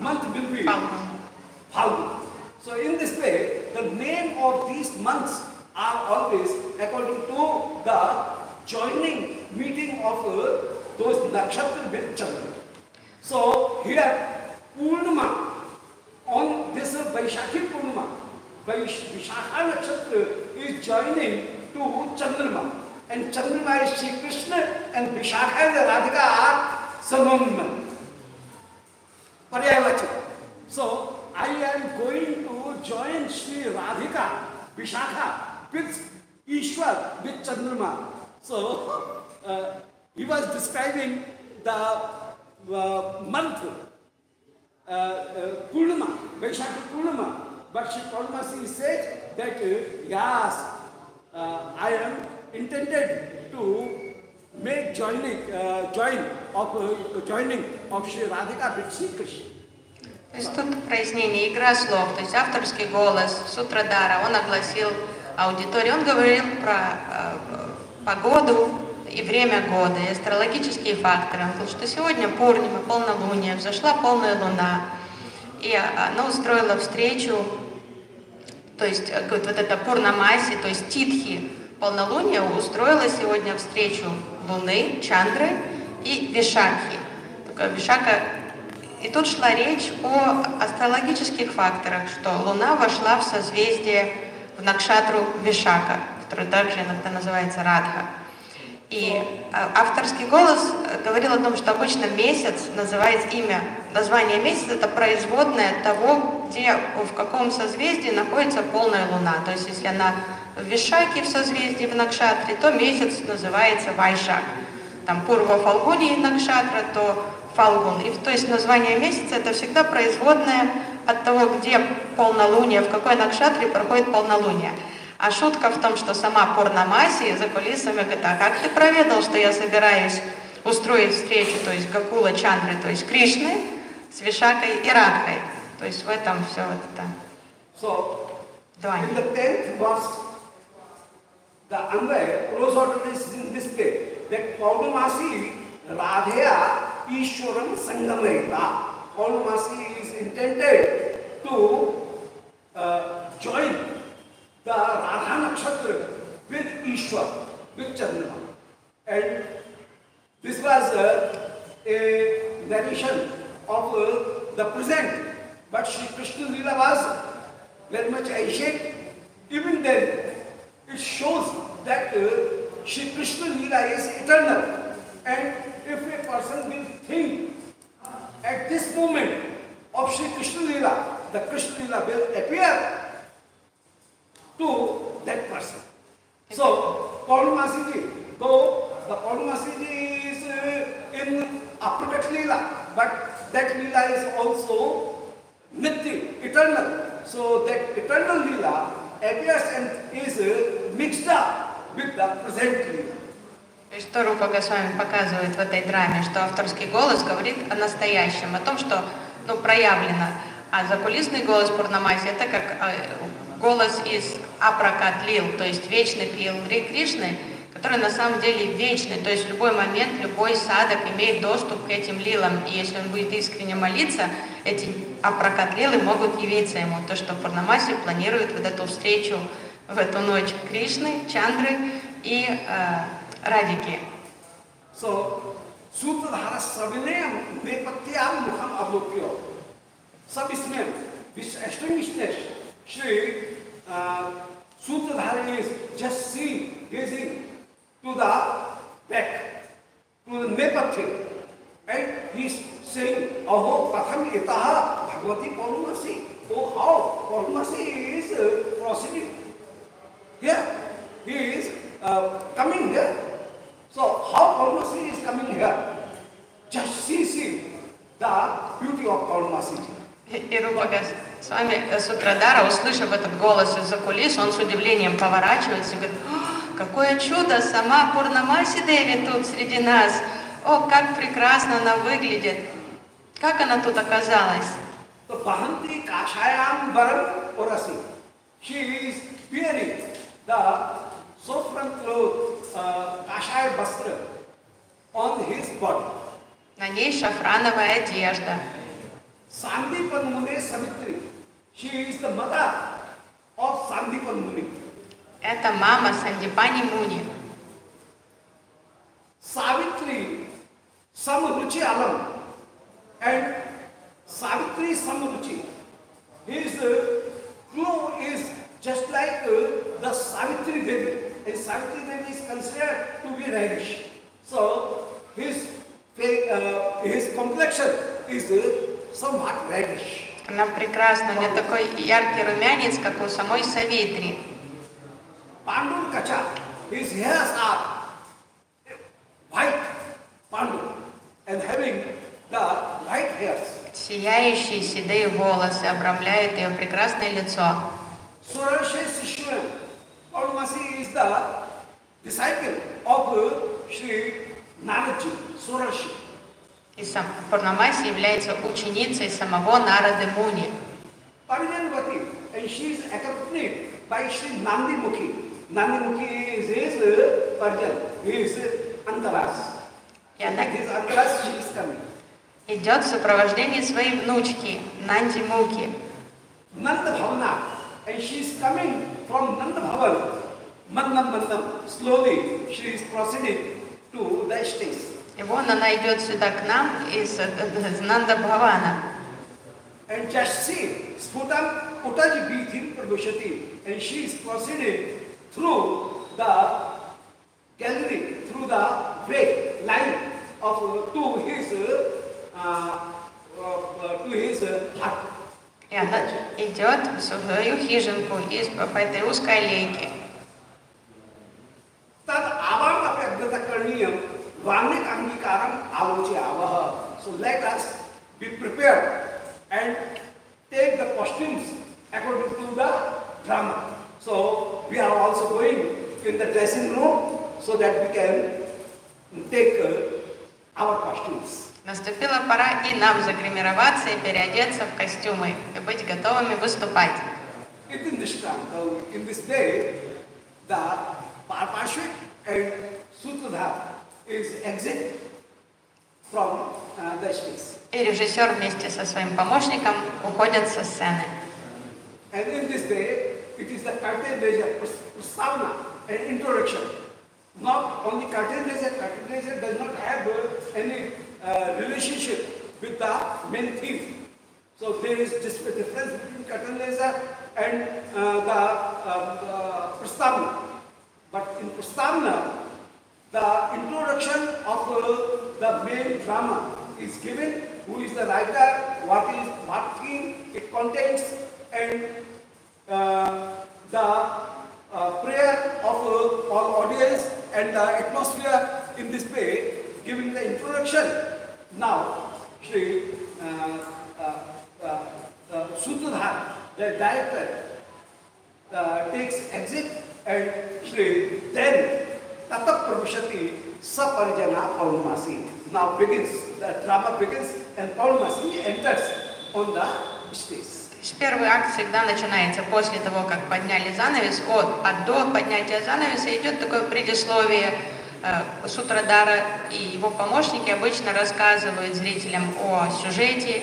month will be Phalgu. So in this way, the name of these months are always according to the joining meeting of uh, those nakshatra with Chandra. So here, Purnima, on this Vaishakhi Purnima, Vishakha Nakshatra is joining to Chandrama. And Chandrama is Sri Krishna and Vishakha and Radhika are. Paryavachak. So I am going to join Sri Radhika, Vishakha with Ishwar, with Chandrama. So (laughs) uh, he was describing the uh, month, uh, uh, Purnima, Vaishakha Purnima. But Sri Paramasi said that uh, yes, uh, I am intended to make joining, uh, join of uh, joining of Sri Radhika with Sri Krishna. То есть тут прояснение, игра слов, то есть авторский голос Сутрадара, он огласил аудиторию, он говорил про э, погоду и время года, и астрологические факторы. Он говорил, что сегодня Пурнима, полнолуние, взошла полная луна, и она устроила встречу, то есть э, говорит, вот это Пурнамаси, то есть Титхи, полнолуние устроила сегодня встречу Луны, Чандры и Вишакхи. Такая Вишака и тут шла речь о астрологических факторах, что Луна вошла в созвездие в Накшатру Вишака, который также иногда называется Радха. И а, авторский голос э, говорил о том, что обычно месяц называется имя, название месяца это производное того, где, в каком созвездии находится полная луна. То есть если она в Вишаке в созвездии в Накшатре, то месяц называется Вайшак. Там Пурва Фалгуни Накшатра, то Фалгун. И, то есть название месяца это всегда производное от того, где полнолуние, в какой накшатре проходит полнолуние. А шутка в том, что сама Пурнамаси за кулисами говорит, а как ты проведал, что я собираюсь устроить встречу, то есть Гакула Чандры, то есть Кришны, с Вишакой и Радхой. То есть в этом все вот это So, двойня. in the tenth verse, the Anvaya, close order is in this way, that Paurnamasi Radheya Ishwaram Sangamayita. Paurnamasi is intended to uh, join the Radha Nakshatra with Ishwar, with Chandra. And this was uh, a narration of uh, the present, but Sri Krishna Lila was very much ancient. Even then, it shows that uh, Sri Krishna Lila is eternal. And if a person will think at this moment of Sri Krishna Lila, the Krishna Lila will appear to that person. So, Paurnamasiji, though the Paurnamasiji is uh, in Aprakat Leela, but that Leela is also Nitya, eternal. So that eternal Leela appears and is uh, mixed up with the present. То есть, что Рупа Госвами показывает в этой драме, что авторский голос говорит о настоящем, о том, что ну, проявлено. А закулисный голос Пурнамаси это как э, голос из Апракатлил, то есть вечный Лил Кришны, который на самом деле вечный, то есть в любой момент любой садок имеет доступ к этим лилам, и если он будет искренне молиться, эти Апракатлилы могут явиться ему, то что Пурнамаси планирует вот эту встречу в эту ночь Кришны, Чандры и э, Радики. So, Sutradhara Savinayam Nepathyam Mukham Avlopya Sabhisnam, which astonishes Sri uh, Sutradharani is just seeing, gazing to the back, to the nepathy. And he is saying, Aho Patham Itaha Bhagavati Paurumasi. Oh, how? Paurumasi is uh, proceeding. Here, he is uh, coming here. So, how Paurumasi is coming here? Just see, see the beauty of Paurumasi. It, it'll с вами Сутрадара, услышав этот голос из-за кулис, он с удивлением поворачивается и говорит, «О, какое чудо, сама Пурнамаси Деви тут среди нас. О, как прекрасно она выглядит. Как она тут оказалась? So Bahanti Kashayam Baram Orasi. She is wearing the saffron cloth, uh, Kashaya Bastra on his body. На ней шафрановая одежда. Mune Savitri. She is the mother of Sandipan Muni. Это мама Сандипани Муни. Savitri Samruchi Alam and Savitri Samruchi. His uh, clothes is just like uh, the Savitri Devi. And Savitri Devi is considered to be reddish. So his, fa- uh, his complexion is uh, somewhat reddish. Она прекрасна, у нее такой яркий румянец, как у самой Савитри. Pandu Kacha, his hairs are white Pandu and having the white hairs. Сияющие седые волосы обрамляют ее прекрасное лицо. Surashe Sishwan, Paulmasi is the disciple of uh, Sri Naraji, Surashi. И сам Пурнамаси является ученицей самого Нарады Муни. Parijanvati, and she is accompanied by Sri Nandi Mukhi. Nandi Mukhi is his uh, Parijan, he is uh, Antaras. И она His Antaras, she is coming. идет в сопровождении своей внучки Нанди Муки. And she is coming from Nanda Bhavan. Mandam Mandam, slowly she is proceeding to the stage. И вон она идет сюда к нам из, из Нанда Бхавана. And just see, Sputam Utaji Bhitin Prabhushati. And she is proceeding through the gallery, through the break line of, to his, uh, to his hut. И она идет в свою хижинку из Папайдерусской лейки. Tad avanta pragnata karniyam varnik angikaram avoche avaha. So let us be prepared and take the costumes according to the drama. So we are also going in the dressing room so that we can take our costumes. Наступила пора и нам загримироваться и переодеться в костюмы и быть готовыми выступать. is exit from uh, the space. И режиссер вместе со своим помощником уходят со сцены. And in this day, it is the curtain measure, prastavana, and introduction. Not only curtain measure, curtain measure does not have uh, any uh, relationship with the main theme. So there is just a difference between curtain laser and uh, the uh, uh, prastavana. But in prastavana, the introduction of uh, the main drama is given, who is the writer, what is theme it contains, and uh, the uh, prayer of uh, all audience and the atmosphere in this play, giving the introduction. Now, Sri uh, uh, Sutradhar, the director, takes exit and Shri then Tata Prabhushati Saparijana Paulmasi. Now begins, the drama begins and Paulmasi enters on the stage. Первый акт всегда начинается после того, как подняли занавес, от, а до поднятия занавеса идет такое предисловие э, Сутрадара, и его помощники обычно рассказывают зрителям о сюжете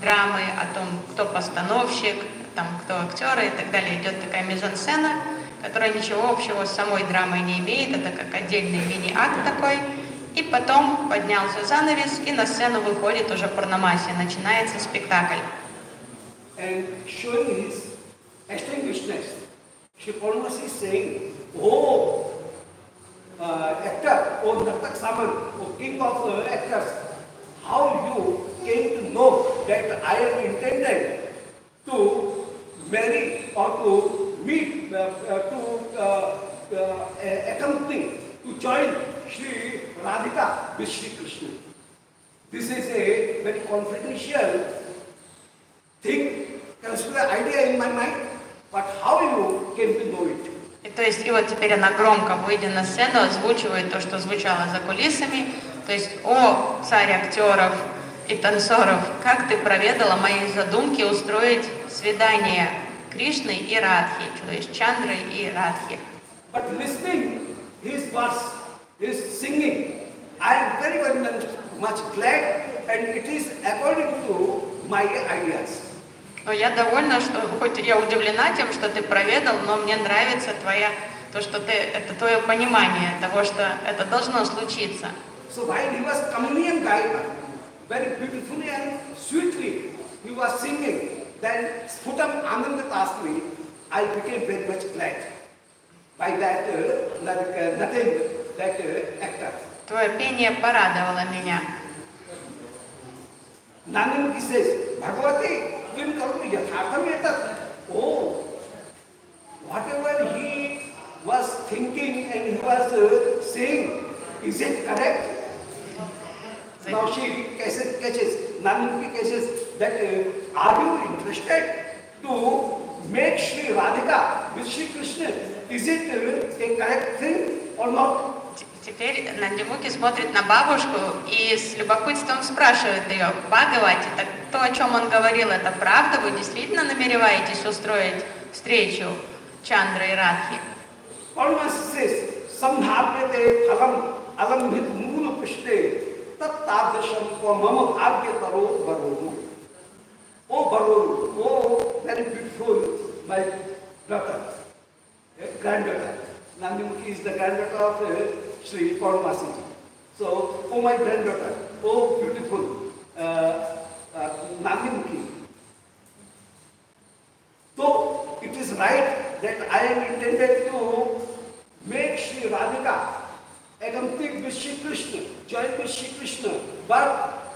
драмы, о том, кто постановщик, там, кто актеры и так далее. Идет такая мизансцена, которая ничего общего с самой драмой не имеет, это как отдельный мини-акт такой. И потом поднялся занавес, и на сцену выходит уже Пурнамаси. Начинается спектакль. To meet, uh, to uh, uh, accompany, to join Sri Radhika with Sri Krishna. This is a very confidential thing, consider idea in my mind, but how you came to know it? И то есть, и вот теперь она громко, выйдя на сцену, озвучивает то, что звучало за кулисами. То есть, о, царь актеров и танцоров, как ты проведала мои задумки устроить свидание Кришны и Радхи, то есть Чандры и Радхи. But listening his verse, his singing, I am very, very much glad and it is according to my ideas. Но я довольна, что хоть я удивлена тем, что ты проведал, но мне нравится твоя, то, что ты, это твое понимание того, что это должно случиться. So while he was in Gaika, very beautifully and sweetly, he was singing, Then Sputam Anandat asked me, I became very much glad by that, uh, like, uh, nothing, that uh, actor. Твое пение порадовало меня. Nanan says, Bhagavati, Kim Karmi Yathartham Yatat. Oh, whatever he was thinking and he was uh, saying, is it correct? Now she catches, catches Nandini catches that uh, are you interested to make Sri Radhika with Sri Krishna is it uh, a correct thing or not Теперь Нандимуки смотрит на бабушку и с любопытством спрашивает ее, Бхагавати, так то, о чем он говорил, это правда? Вы действительно намереваетесь устроить встречу Чандры и Радхи? Oh, Baroru, oh, very beautiful, my daughter, granddaughter. Nandimukhi is the granddaughter of uh, Sri Paramasi. So, oh my granddaughter, oh beautiful uh, uh, Nandimukhi. So, it is right that I am intended to make Sri Radhika accompany with Sri Krishna, join with Sri Krishna. But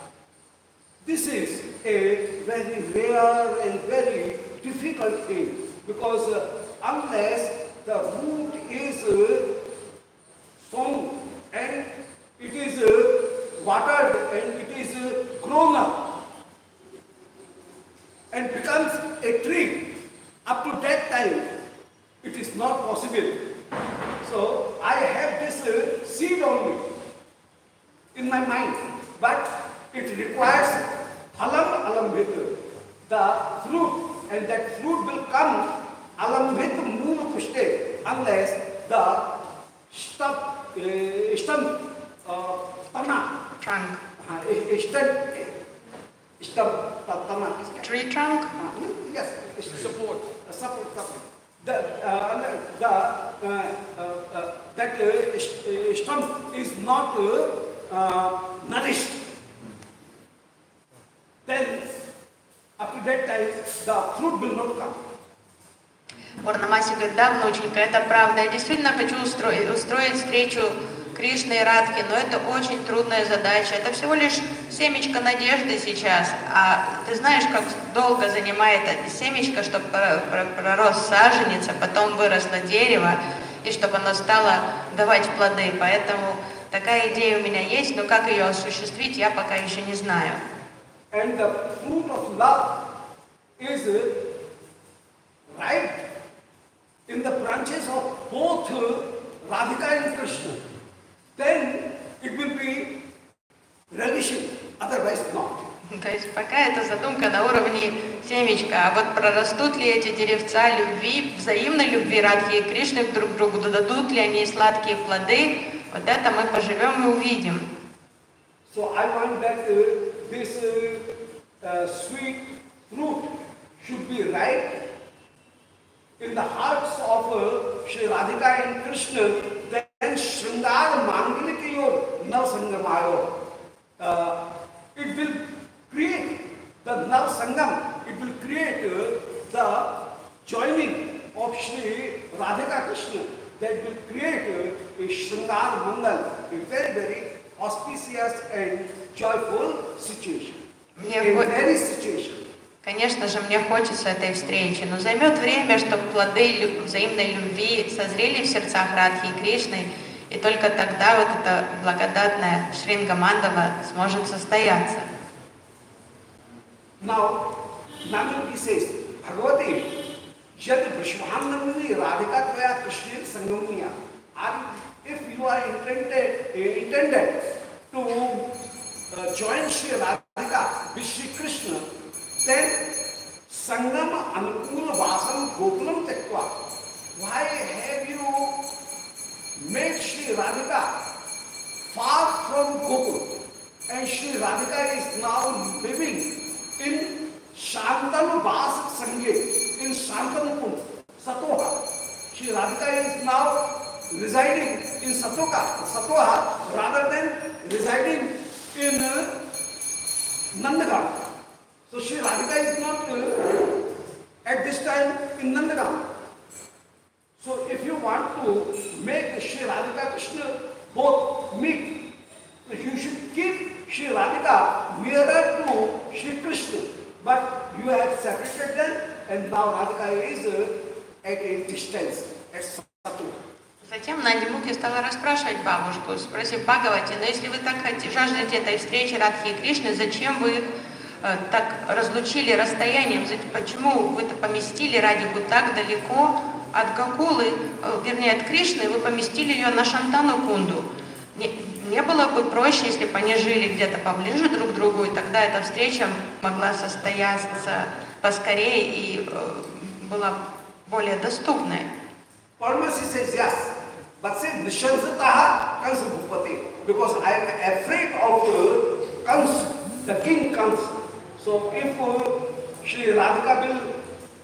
this is a very rare and very difficult thing because uh, unless the root is uh, and it is uh, watered and it is uh, grown up and becomes a tree. Up to that time, it is not possible. So I have this uh, seed only in my mind, but it requires alam alam with the fruit, and that fruit will come along with moon pushte unless the stump, uh, stump, uh, tana, Trunk. uh, stump, stump, tana. Tree trunk? Uh, yes, support, support, support. The, uh, the, uh, uh, uh, that uh, stump is not uh, uh, nourished. Then, to that time, the fruit will not come. Пурнамаси говорит, да, внученька, это правда. Я действительно хочу устроить, устроить встречу Кришны и Радхи, но это очень трудная задача. Это всего лишь семечко надежды сейчас. А ты знаешь, как долго занимает это семечко, чтобы пророс саженец, а потом выросло дерево, и чтобы оно стало давать плоды. Поэтому такая идея у меня есть, но как ее осуществить, я пока еще не знаю. And the fruit of love is right in the branches of both Radhika and Krishna, then it will be relishing, otherwise not. То есть пока это задумка на уровне семечка, а вот прорастут ли эти деревца любви, взаимной любви Радхи и Кришны друг к другу, дадут ли они сладкие плоды, вот это мы поживем и увидим. So I want that uh, this uh, uh, sweet fruit should be ripe in the hearts of uh, Sri Radhika and Krishna, then Sringar Mangalikiyor Navsangamayo. Uh, it will create the Navsangam, it will create uh, the joining of Sri Radhika Krishna that will create uh, a Shringar Mangal, a very, very auspicious and joyful situation. Yeah, a very situation. Конечно же, мне хочется этой встречи, но займет время, чтобы плоды взаимной любви созрели в сердцах Радхи и Кришны, и только тогда вот эта благодатная Шринга Мандава сможет состояться. Now, Namaki says, Bhagavati, Yad Brishmahanamani Radhika Tvaya Krishna Sangamniya. And if you are intended, eh, intended to uh, join Sri Radhika with Sri Krishna, then Sangam Anukula Vasam Gokulam Tekva. Why have you made Sri Radhika far from Gokul? And Sri Radhika is now living in Shantanu Vas Sangye, in Shantanu Kund, Satoha. Sri Radhika is now residing in Satoka, Satoha, rather than residing in uh, Nandagam. So Sri Radhika is not uh, at this time in Nandagam. So if you want to make Sri Radhika Krishna both meet, you should keep Sri Radhika nearer to Sri Krishna. But you have separated them and now Radhika is uh, at a distance, at Satu. Затем Нади Муки стала расспрашивать бабушку, спросив Бхагавати, но если вы так хотите, жаждете этой встречи Радхи и Кришны, зачем вы их э, так разлучили расстоянием, почему вы это поместили Радику так далеко от Гакулы, э, вернее от Кришны, вы поместили ее на Шантану Кунду. Не, не было бы проще, если бы они жили где-то поближе друг к другу, и тогда эта встреча могла состояться поскорее и э, была более доступной.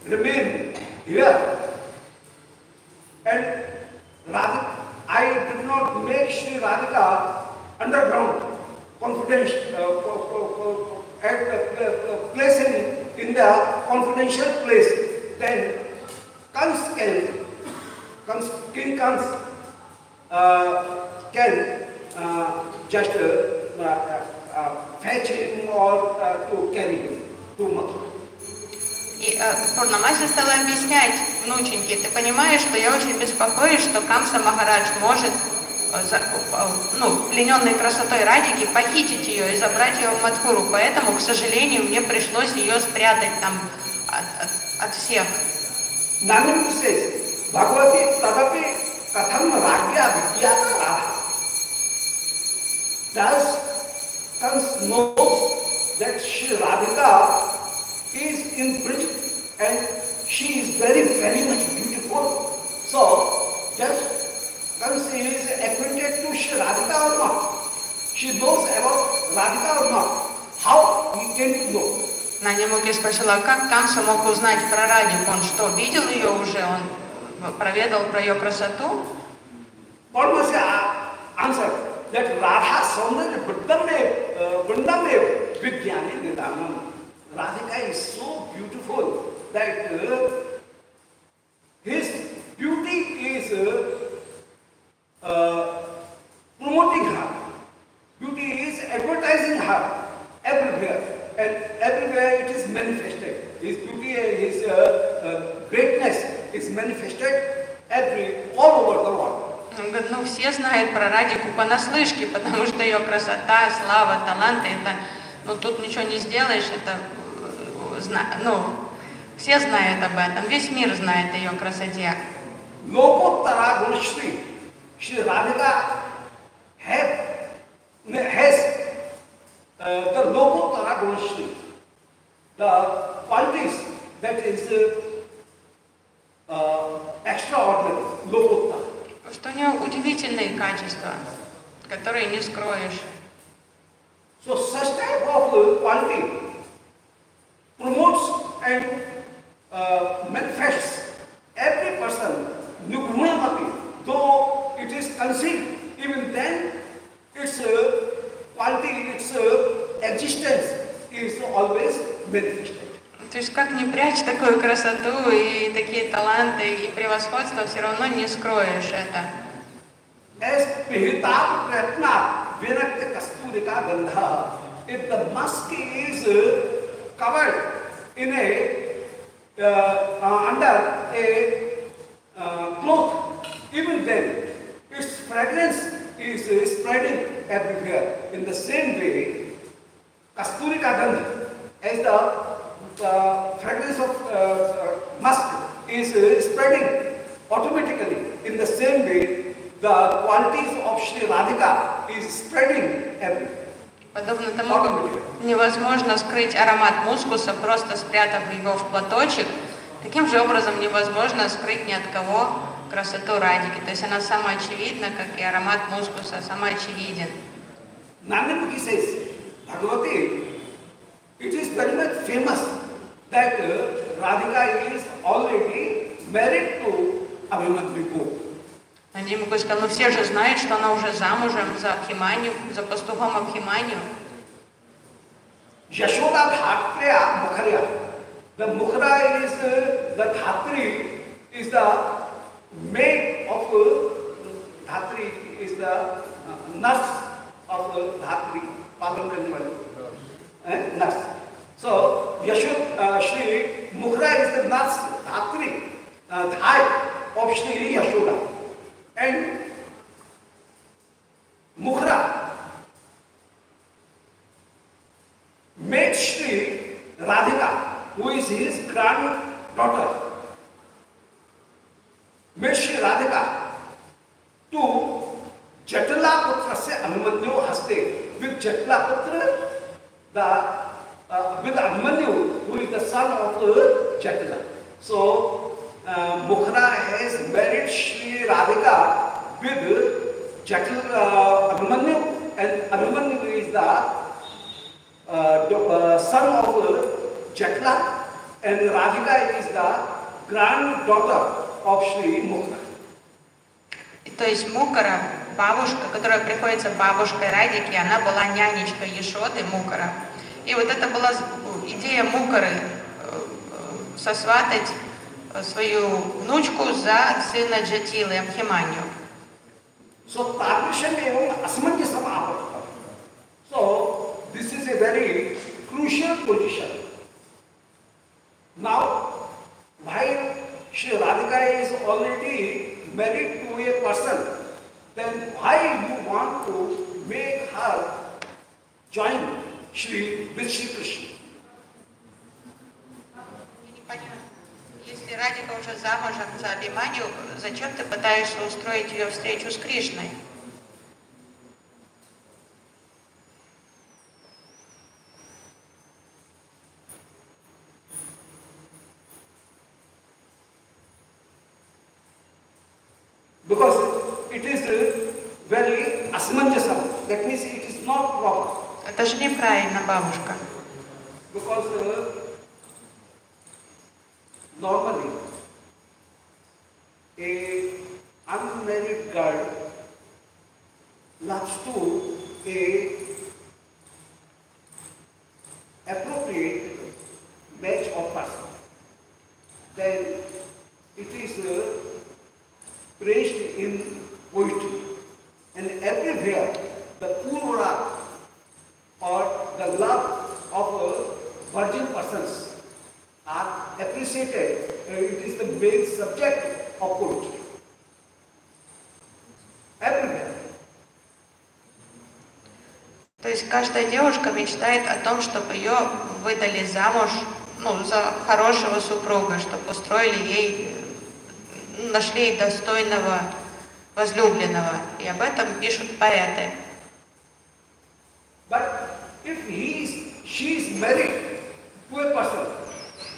Remain here, and Radhika, I did not make Sri Radhika underground confidential, uh, at a pla- place in, in the confidential place, then Kans can comes, king comes, uh, can uh, just uh, uh, uh, fetch him or uh, to carry him to Mathura. И э, Пурнамаси стала объяснять внученьке, ты понимаешь, что я очень беспокоюсь, что Камса Махарадж может, э, э, ну, плененной красотой Радики, похитить ее и забрать ее в Мадхуру. Поэтому, к сожалению, мне пришлось ее спрятать там от, от- от всех. Thus, Kans knows that Sri Radhika is in Brij and she is very, very much beautiful. So, just Kans is acquainted to Sri Radhika or not. She knows about Radhika or not. How he came to know? Надя Муки спросила, как Камса мог узнать про Радику? Он что, видел ее уже? Он проведал про ее красоту? Parmasi answered that Radha Saundara Vrindamev, Vrindamev Vidyani Nidanam. Radhika is so beautiful that uh, his beauty is uh, uh, promoting her. Beauty is advertising her everywhere. And everywhere it is manifested. His beauty his uh, uh, greatness is manifested every, all over the world. Он говорит, ну все знают про Радику понаслышке, потому что ее красота, слава, таланты, это, ну тут ничего не сделаешь, это, э, зна- ну, все знают об этом, весь мир знает о ее красоте. Gunashri, Shri Radhika have, has uh, the Lokottara Gunashri, the qualities that is uh, uh, extraordinary. Что у нее удивительные качества, которые не скроешь. So such type of uh, quality promotes and uh, manifests every person, Nuggunamati, though it is conceived, even then its uh, quality, its uh, existence is always manifested. То есть как не прячь такую красоту и такие таланты и превосходство, все равно не скроешь это. As Pihita Pratna Vinakta Kasturika Gandha, if the musk is uh, covered in a uh, uh, under a uh, cloth, even then its fragrance is spreading everywhere. In the same way, Kasturika Gandha, as the uh, fragrance of uh, uh, musk is uh, spreading automatically, in the same way, the qualities of Sri Radhika is spreading everywhere. Подобно тому, как невозможно скрыть аромат мускуса, просто спрятав его в платочек, таким же образом невозможно скрыть ни от кого красоту радики. То есть она самоочевидна, как и аромат мускуса, самоочевиден. Nandamuki says, Bhagavati, it is very much famous that Radhika is already married to Abhimanyu. Надимка сказал, ну все же знают, что она уже замужем за Абхиманию, за пастухом Абхиманию. Yashoda Dhatriya Mukharya. The Mukhara is uh, the Dhatri is the maid of uh, Dhatri is the uh, nurse of uh, Dhatri, Palamkanmani. Eh? Nurse. So Yashod, uh, Shri Mukhara is the nurse, Dhatri, uh, Dhai of Shri Yashoda. And Mukhara. Met Radhika who is his granddaughter met Shri Radhika to Jatla पुत्र से अनुमन्यु हस्ते with जटला पुत्र the with Anumanyu who is the son of Jatla. So uh, Mukhara has married Shri Radhika with Jatala uh, Abhimanyu, and Abhimanyu is the uh, do- uh, son of uh, Jatla and Radhika is the granddaughter of Sri Mukha. И То есть Мукара, бабушка, которая приходится бабушкой Радики, она была нянечкой Ешоды Мукара. И вот это была идея Мукары э, э, сосватать э, свою внучку за сына Джатилы, Абхиманию. So Tadrisham evam asmanjasam apatha. So this is a very crucial position. Now, while Sri Radhika is already married to a person, then why you want to make her join Sri with Sri Krishna? Если Радика уже замужем за Абхиманию, зачем ты пытаешься устроить ее встречу с Кришной? Because it is uh, very asmanjasam. That means it is not proper. Это же неправильно, бабушка. Because uh, normally a unmarried girl loves to a appropriate match of person. Then есть каждая девушка мечтает о том, чтобы ее выдали замуж ну, за хорошего супруга, чтобы устроили ей, нашли ей достойного возлюбленного. И об этом пишут поэты. But if he is, she is married to a person,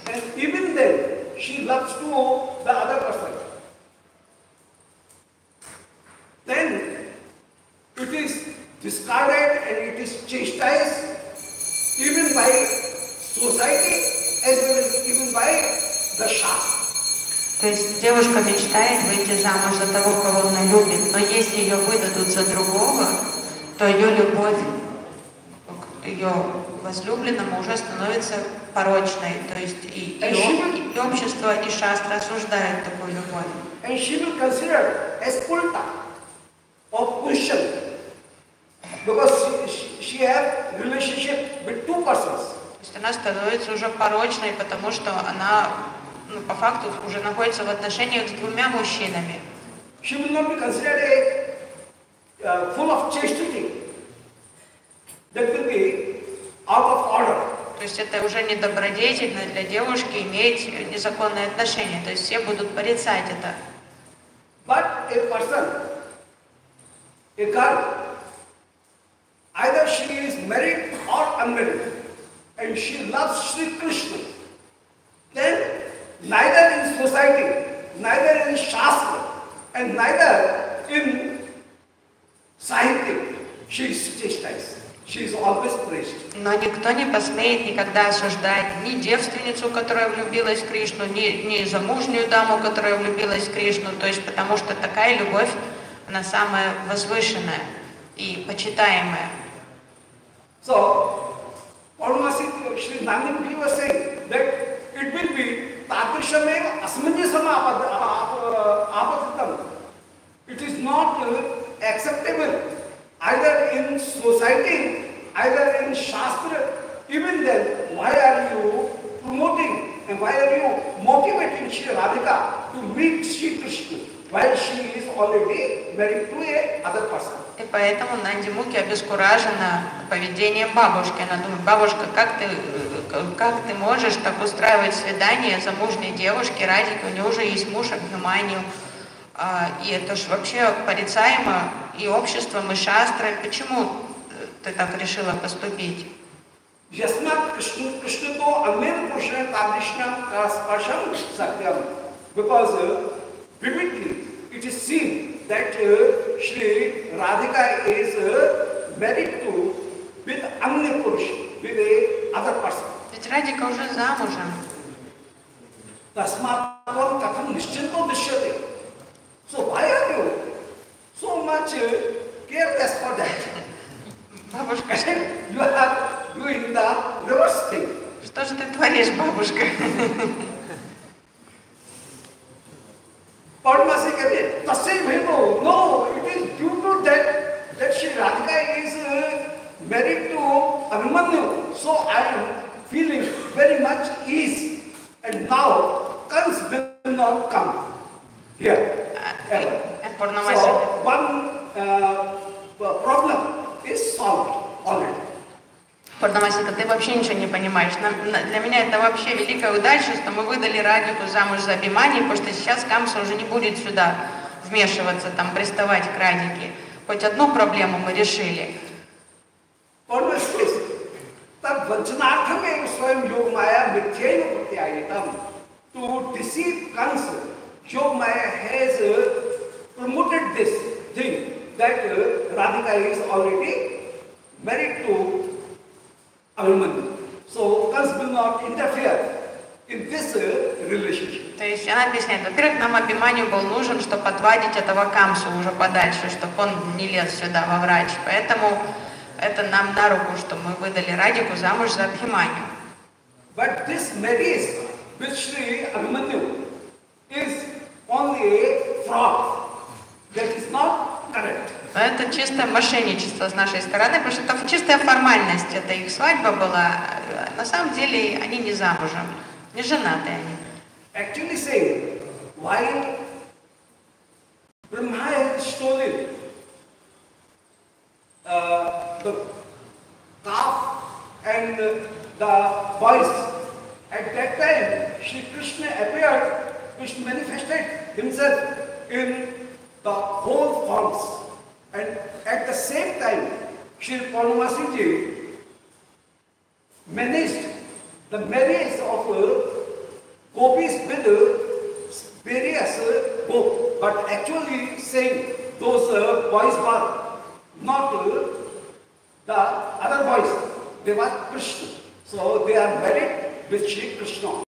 and even then she loves to the other person, then it is discarded and it is chastised even by society as well as even by the Shastra. То есть девушка мечтает выйти замуж за того, кого она любит, но если ее выдадут за другого, то ее любовь к ее возлюбленному уже становится порочной. То есть и, и, об- и общество, и шастра осуждают такую любовь. And she will consider as pulta of Christian because she, she have relationship with two persons. То есть она становится уже порочной, потому что она ну, по факту уже находится в отношениях с двумя мужчинами. She will not be considered a uh, full of chastity. That will be out of order. То есть это уже не добродетельно для девушки иметь незаконные отношения. То есть все будут порицать это. But a person, a girl, either she is married or unmarried, and she loves Sri Krishna, then neither in society, neither in Shastra, and neither in Sahitya, she is chastised. She is always praised. Но никто не посмеет никогда осуждать ни девственницу, которая влюбилась в Кришну, ни, ни замужнюю даму, которая влюбилась в Кришну. То есть потому что такая любовь, она самая возвышенная и почитаемая. So, Paramasi Sri Nandini was saying that it will be Tapishameva Asmanjasama apatitam. It is not uh, acceptable either in society, either in Shastra. Even then, why are you promoting and why are you motivating Sri Radhika to meet Sri Krishna while she is already married to a other person? И поэтому Нанди Муки обескуражена поведением бабушки. Она думает, бабушка, как ты, э, как ты можешь так устраивать свидание замужней девушки, Радики, у нее уже есть муж, к вниманию. А, И это же вообще порицаемо и обществом, и шастрой. Почему э, ты так решила поступить? यस्मात् कृष्ण कृष्ण तो अन्य पुरुषेण तादृश्याम का स्पर्शम सत्यम because uh, vividly it is seen that uh, Shri Radhika is uh, married to with अन्य पुरुष with a other person. Ведь Радика уже замужем. तस्मात् त्वं कथं निश्चिन्तो दृश्यते So why are you so much uh, careless for that? Бабушка, And you are doing the reverse thing. что же ты творишь, бабушка? Padmasi कहते तस्य भेदो no it is due to that that Shri Radhika is uh, married to Abhimanyu so I am feeling very much ease and now comes will not come here ever. Пурнамаси. So one uh, problem is solved already. Пурнамасика, ты вообще ничего не понимаешь. Для меня это вообще великая удача, что мы выдали Радику замуж за Абимани, потому что сейчас Камса уже не будет сюда вмешиваться, там, приставать к Радике. Хоть одну проблему мы решили. Always तब वंचनार्थमेव स्वयं योग माया मिथ्यैव प्रत्यायितम to deceive Kans योग माया has uh, promoted this thing that uh, Radhika is already married to Abhimanyu. So Kans will not interfere in this uh, relationship. То есть она объясняет, во-первых, нам Абиманию был нужен, чтобы отвадить этого Камсу уже подальше, чтобы он не лез сюда во врач. Поэтому это нам на руку, что мы выдали Радику замуж за Абхиманию. But this marriage with Sri Abhimanyu is only a fraud. That is not correct. Но это чистое мошенничество с нашей стороны, потому что это чистая формальность, это их свадьба была. На самом деле они не замужем, не женаты они. Actually saying, while Brahma has stolen uh, the calf and the boys, at that time Sri Krishna appeared, which manifested himself in the whole forms. And at the same time, Sri Purnamasi managed the marriage of uh, gopis with uh, various uh, gop, but actually saying those uh, boys were not uh, the other boys, they were Krishna. So they are married with Sri Krishna.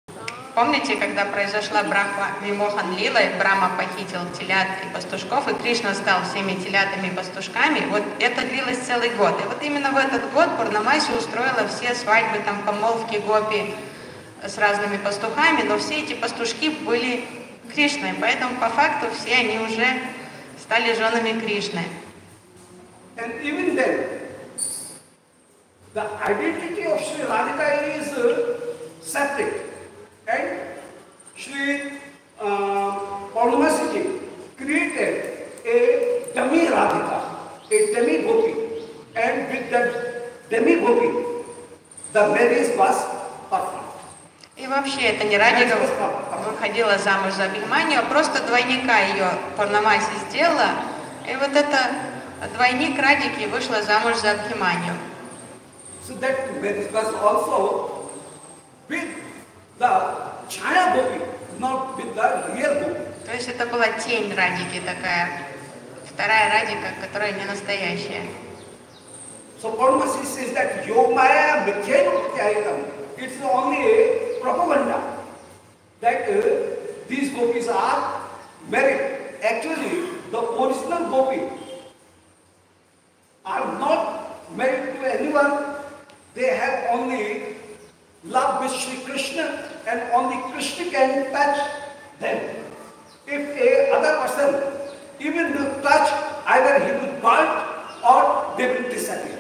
Помните, когда произошла Брахма Вимохан Лила, и Брама похитил телят и пастушков, и Кришна стал всеми телятами и пастушками? Вот это длилось целый год. И вот именно в этот год Пурнамаси устроила все свадьбы, там, помолвки, гопи с разными пастухами, но все эти пастушки были Кришной, поэтому по факту все они уже стали женами Кришны. And even then, the identity of Sri Radhika is uh, separate. And Sri uh, Purnamasi created a dummy Radhika, a demi gopi. And with that demi gopi, the marriage was performed. И вообще, это не Радика выходила замуж за Абхиманию, а просто двойника ее Пурнамаси сделала. И вот это двойник Радики вышла замуж за Абхиманию. So that marriage was also with the Chaya gopi, not with the real gopi. То есть это была тень Радики такая, вторая Радика, которая не настоящая. So Purnamasi says that Yogmaya Mithyayam it's only a propaganda that uh, these gopis are married. Actually, the original gopi are not married to anyone. they have only love with Sri Krishna and only Krishna can touch them. If a other person even will touch, either he will burn or they will disappear.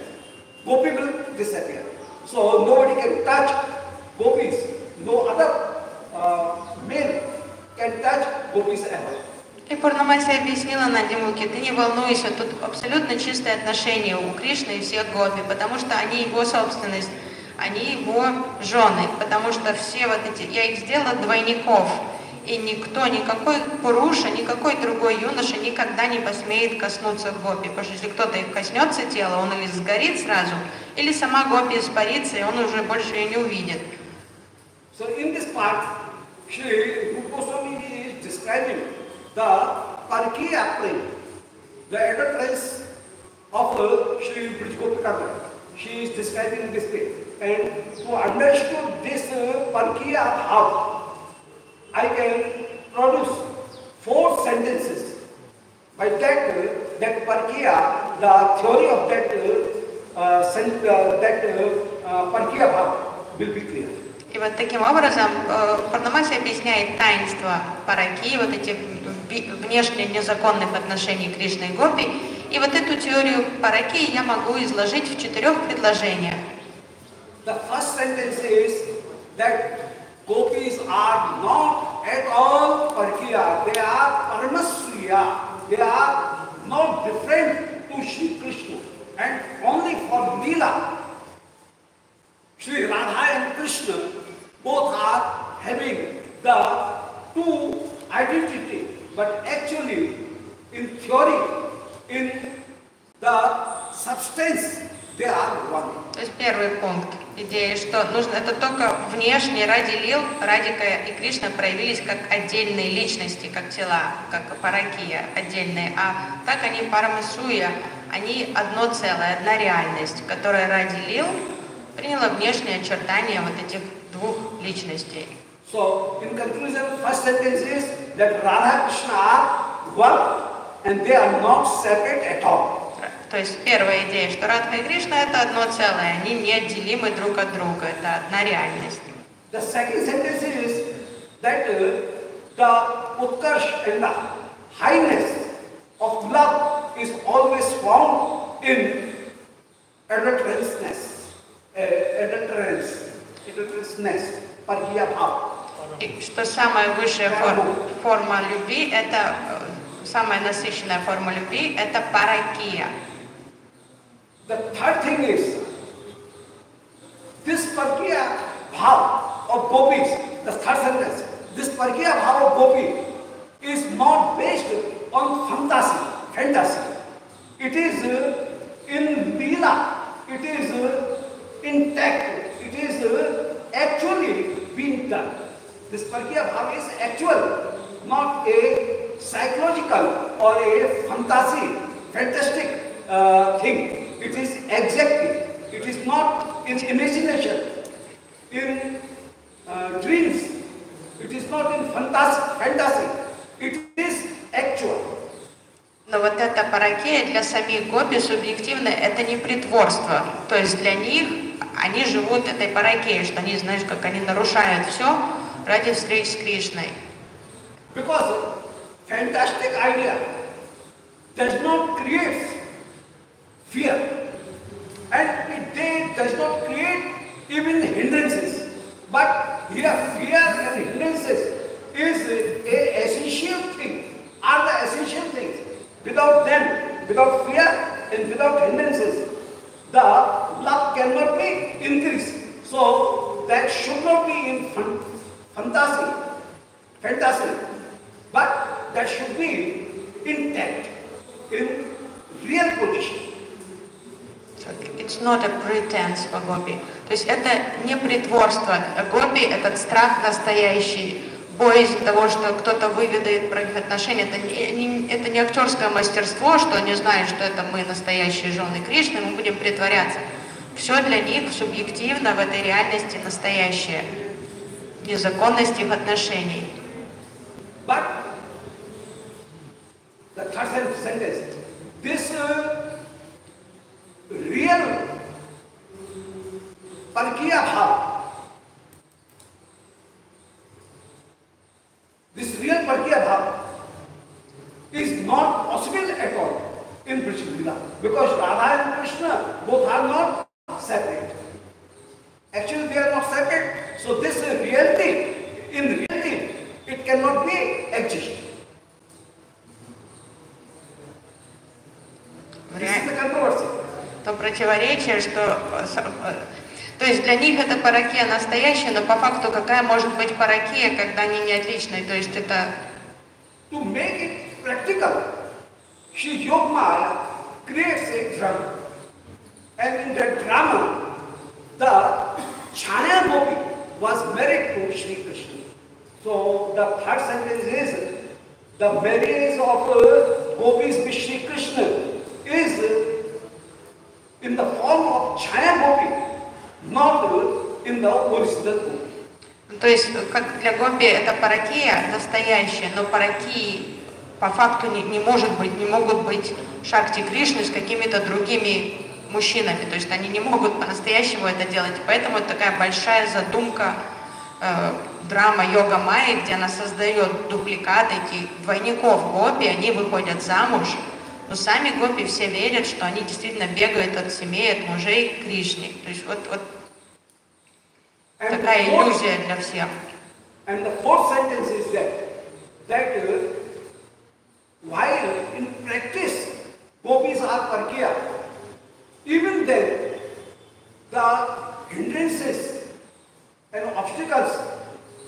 Gopi will disappear. So nobody can touch gopis. No other uh, male can touch gopis ever. И Пурнамаси объяснила Надимуке, ты не волнуйся, тут абсолютно чистые отношения у Кришны и всех гопи, потому что они его собственность, они его жены, потому что все вот эти, я их сделала двойников, и никто, никакой Пуруша, никакой другой юноша никогда не посмеет коснуться гопи, потому что если кто-то их коснется тела, он или сгорит сразу, или сама гопи испарится, и он уже больше ее не увидит. So in this part, Shri Rupa Goswami is describing the Parkiya play, the adulterance of uh, Shri Brijgopika. She is describing this way. And to understand this uh, Parkiya how, I can produce four sentences. By that, uh, that Parkiya, the theory of that, uh, uh, sen- uh, that uh, uh, Parkiya bhav will be clear. И вот таким образом э, Парнамаси объясняет таинство параки, вот этих ви- внешне незаконных отношений Кришны и Гопи. И вот эту теорию параки я могу изложить в четырех предложениях. The first sentence is that gopis are not at all parkiya, they are paramasriya, they are not different to Sri Krishna and only for Leela. Sri Radha and Krishna both are having the two identity, but actually in theory, in the substance, they are one. То есть первый пункт идея, что нужно это только внешне ради Лил, Радика и Кришна проявились как отдельные личности, как тела, как паракия отдельные, а так они парамасуя, они одно целое, одна реальность, которая ради Лил приняла внешние очертания вот этих двух личностей. So, in conclusion, first sentence is that Radha Krishna are one and they are not separate at all. То есть первая идея, что Радха и Кришна это одно целое, они неотделимы друг от друга, это одна реальность. The second sentence is that uh, the utkarsh and the highness of love is always found in adulterousness, uh, adulterance, adulterousness, parhiya bhav. И что самая высшая форма, форма любви, это э, самая насыщенная форма любви, это паракия. The third thing is this parkiya bhav of gopis, the third sentence, this parkiya bhav of gopi is not based on fantasy, fantasy. It is uh, in lila, it is uh, intact, it is uh, actually being done. This parkiya is actual, not a psychological or a fantasy, fantastic uh, thing. It is exactly. It is not in imagination, in uh, dreams. is not in fantasy, fantasy. It is actual. Но вот это паракея для самих гопи субъективно, это не притворство. То есть для них они живут этой паракеей, что они, знаешь, как они нарушают все ради встреч с Кришной. Because fantastic idea does not create fear. And it they does not create even hindrances. But here fear and hindrances is a essential thing, are the essential things. Without them, without fear and without hindrances, the love cannot be increased. So that should not be in fan- fantasy, fantasy, but that should be intact, in real position. It's not a pretense for gopi. То есть это не притворство. Гопи — этот страх настоящий, боязнь того, что кто-то выведает про их отношения. Это не- это не актерское мастерство, что они знают, что это мы настоящие жены Кришны, мы будем притворяться. Все для них субъективно в этой реальности настоящее. Незаконность их отношений. But the third sen- sentence, this uh, real parkiya bhav, this real parkiya bhav is not possible at all in Brij Leela because Radha and Krishna both are not separate. Actually, they are not separate. So this uh, reality, in reality, it cannot be controversy. то противоречие, что... э, э, То есть для них это паракия настоящая, но по факту какая может быть паракия, когда они не отличные? То есть это... To make it practical, Sri Yogmaya creates a drama. And in that drama, the Chaya Gopi was married to Sri Krishna. So the third sentence is the marriage of uh, gopis with Sri Krishna is uh, in the form of Chaya Gopi, not uh, in the original Gopi. То есть как для гопи это паракия настоящая, но паракии по факту не, не может быть, не могут быть шакти Кришны с какими-то другими мужчинами. То есть они не могут по-настоящему это делать. Поэтому это такая большая задумка э, драма йога Майи, где она создает дубликат этих двойников гопи, они выходят замуж. Но сами гопи все верят, что они действительно бегают от семей, от мужей к Кришне. То есть вот, вот такая иллюзия для всех. And the fourth sentence is that, that uh, while in practice gopis are parkya, Even then, the hindrances and obstacles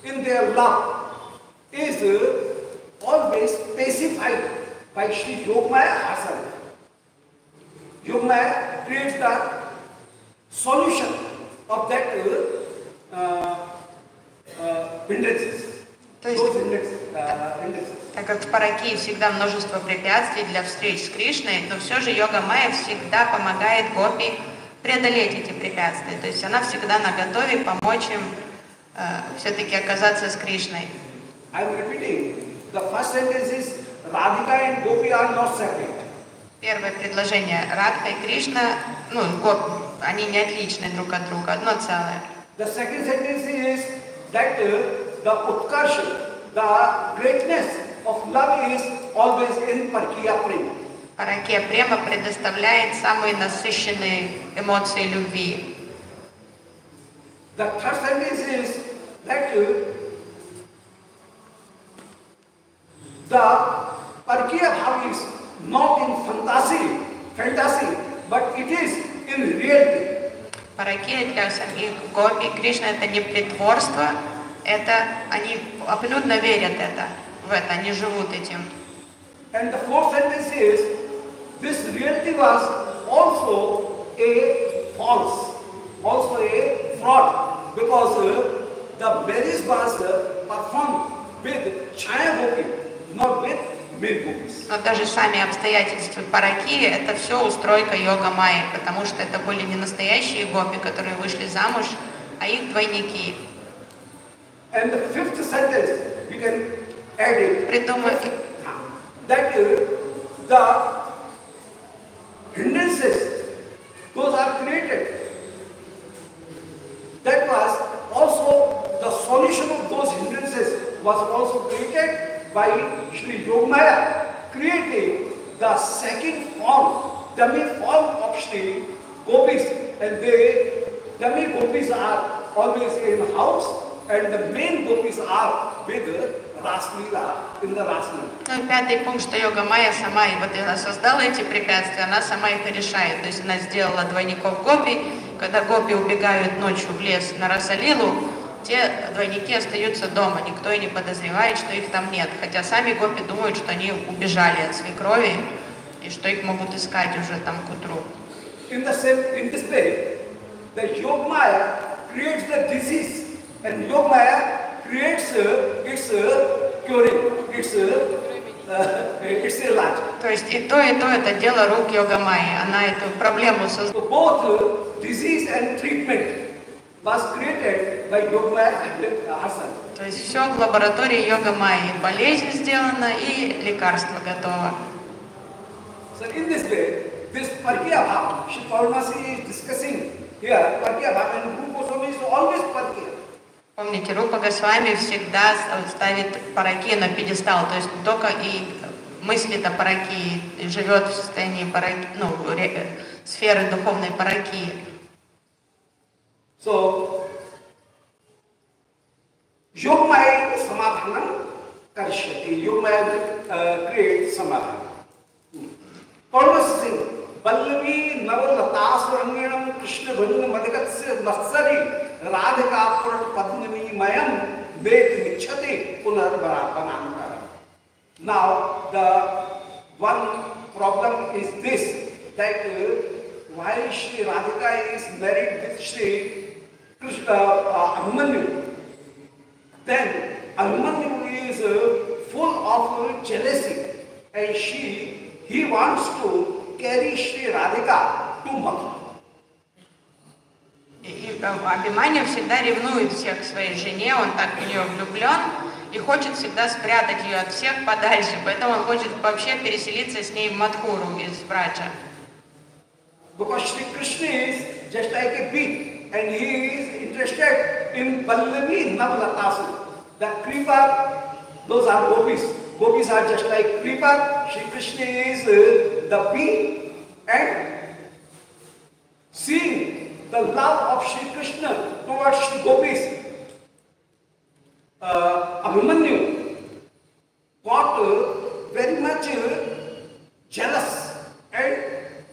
in their love is uh, always pacified by Sri Yogamaya herself. Yogamaya creates the solution of that uh, uh, uh hindrances, those hindrances. Uh, hindrances. Так как в Паракии всегда множество препятствий для встреч с Кришной, но все же йога Майя всегда помогает гопи преодолеть эти препятствия. То есть она всегда на готове помочь им все-таки оказаться с Кришной. Первое предложение. Радха и Кришна, ну, гоп, они не отличны друг от друга, одно целое. The second sentence is that uh, the utkarsha, the greatness of love is always in Parkiya Prema. Паракия Према предоставляет самые насыщенные эмоции любви. The third sentence is that the Parkiya Bhav is not in fantasy, fantasy, but it is in reality. Паракия для гопи Кришна это не притворство, это они абсолютно верят это, в это, они живут этим. And the fourth sentence is this reality was also a false, also a fraud, because uh, the marriage was uh, performed with Chaya Gopi, not with. Но даже сами обстоятельства Паракии это все устройка йога Майи, потому что это были не настоящие гопи, которые вышли замуж, а их двойники. And the fifth sentence, we can added. Pridumaki. That is, the hindrances, those are created. That was also the solution of those hindrances was also created by Sri Yogamaya, creating the second form, dummy form of Sri Gopis. And they, dummy Gopis are always in house and the main Gopis are with Ну и пятый пункт, что йога Майя сама, и вот она создала эти препятствия, она сама их и решает. То есть она сделала двойников гопи, когда гопи убегают ночью в лес на Расалилу, те двойники остаются дома, никто и не подозревает, что их там нет. Хотя сами гопи думают, что они убежали от свекрови, и что их могут искать уже там к утру. In the same, in this way, the Yogmaya creates the disease and Yogmaya creates uh, its uh, curing, its, uh, uh, its large. То есть и то, и то это дело рук йога Майи. Она эту проблему создала. So both uh, disease and treatment was created by Yogmaya and uh, herself. То есть все в лаборатории йога Майи. Болезнь сделана и лекарство готово. So in this way, this Parkya Bhav, Shri Paramasi is discussing here, Parkya Bhav and Guru Goswami is always Parkya. Помните, Рупа Госвами всегда ставит параки на пьедестал, то есть только и мыслит о параки, живет в состоянии параки, ну, ре- сферы духовной параки. So, Yogmaya Samadhanam Karishyati. Yogmaya uh, creates Samadhana. Almost Navalatasuranganam Krishna Bhanga Madhagatsya Matsari Radhika Purat Padmani Mayam Ved Michati Punarbharapanamkara. Now, the one problem is this, that uh, while Sri Radhika is married with Sri Krishna, uh, Abhimanyu, then Abhimanyu is uh, full of uh, jealousy and she, he wants to carry Sri Radhika to Mathura. И, Абиманию всегда ревнует всех к своей жене, он так в нее влюблен и хочет всегда спрятать ее от всех подальше, поэтому он хочет вообще переселиться с ней в Мадхуру из Брача. Because Sri Krishna is just like a bee and he is interested in Pallavi Navlatasu. The creeper, those are gopis. Gopis are just like creeper. Sri Krishna is uh, the bee and seeing the love of Sri Krishna towards Sri gopis. Uh, Abhimanyu got uh, very much uh, jealous and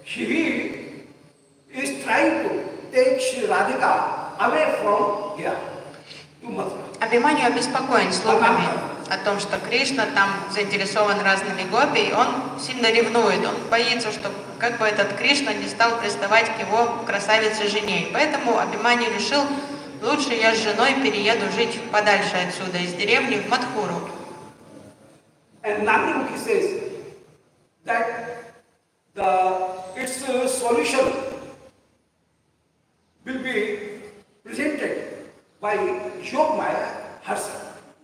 he is trying to take Sri Radhika away from here to Mathura. Абиманию обеспокоен слухами о том, что Кришна там заинтересован разными гопи, и он сильно ревнует, он боится, что как бы этот Кришна не стал приставать к его красавице жене. Поэтому Абиманию решил, лучше я с женой перееду жить подальше отсюда, из деревни в Мадхуру. Uh, will be presented by Yogmaya herself.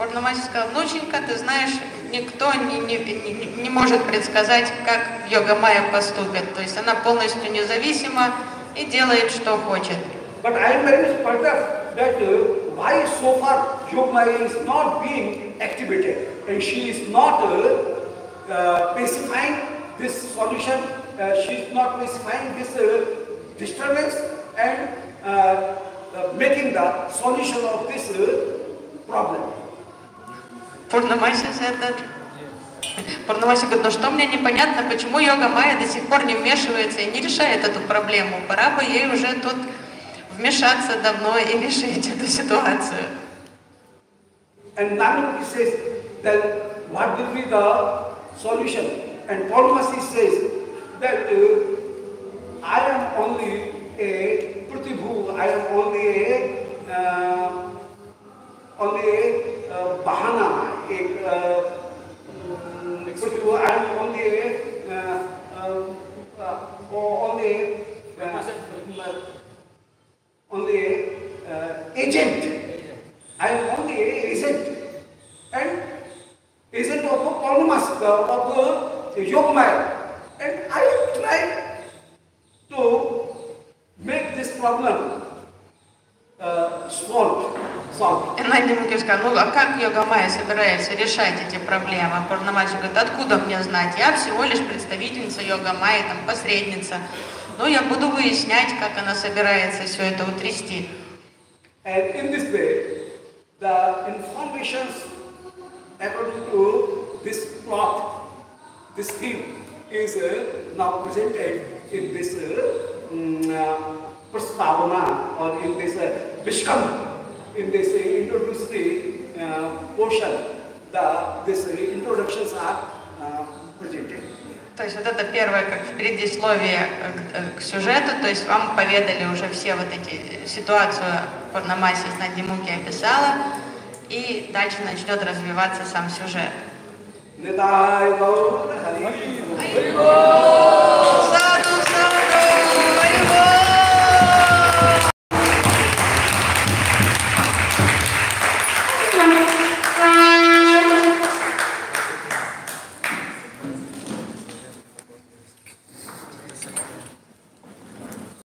Пурнамаси сказал, внученька, ты знаешь, никто не, не, не, не может предсказать, как йога Майя поступит. То есть она полностью независима и делает, что хочет. But I am very perturbed that uh, why so far Yogmaya is not being activated and she is not uh, uh, specifying this solution, uh, she is not specifying this uh, disturbance and uh, uh, making the solution of this uh, problem. Пурнамаси это... Пурнамаси говорит, ну что мне непонятно, почему йога Майя до сих пор не вмешивается и не решает эту проблему. Пора бы ей уже тут вмешаться давно и решить эту ситуацию. And Namanuki says, then what will be the solution? And Purnamasi says that uh, I am only a Pratibhu, I am only a uh, only a uh, Bahana, a uh, I am only a uh, um, uh, only a, uh, only a uh, agent. I am only a agent. And agent of a Purnamasi, of a Yogamaya. And I try to make this problem Нади Мукиш сказал, ну а как Йога Майя собирается решать эти проблемы? Пурнамаси говорит, откуда мне знать? Я всего лишь представительница Йога Майи, там, посредница. Ну, я буду выяснять, как она собирается все это утрясти. And in this way, the informations according to this plot, this theme is uh, now presented in this uh, mm, uh, prastavana or in this uh, Vishkam, in this uh, introductory uh, portion. The, uh, introductions are uh, presented. То есть вот это первое, как в предисловие э, к, э, к сюжету, то есть вам поведали уже все вот эти э, ситуацию Пурнамаси с Надимуки описала, и дальше начнет развиваться сам сюжет.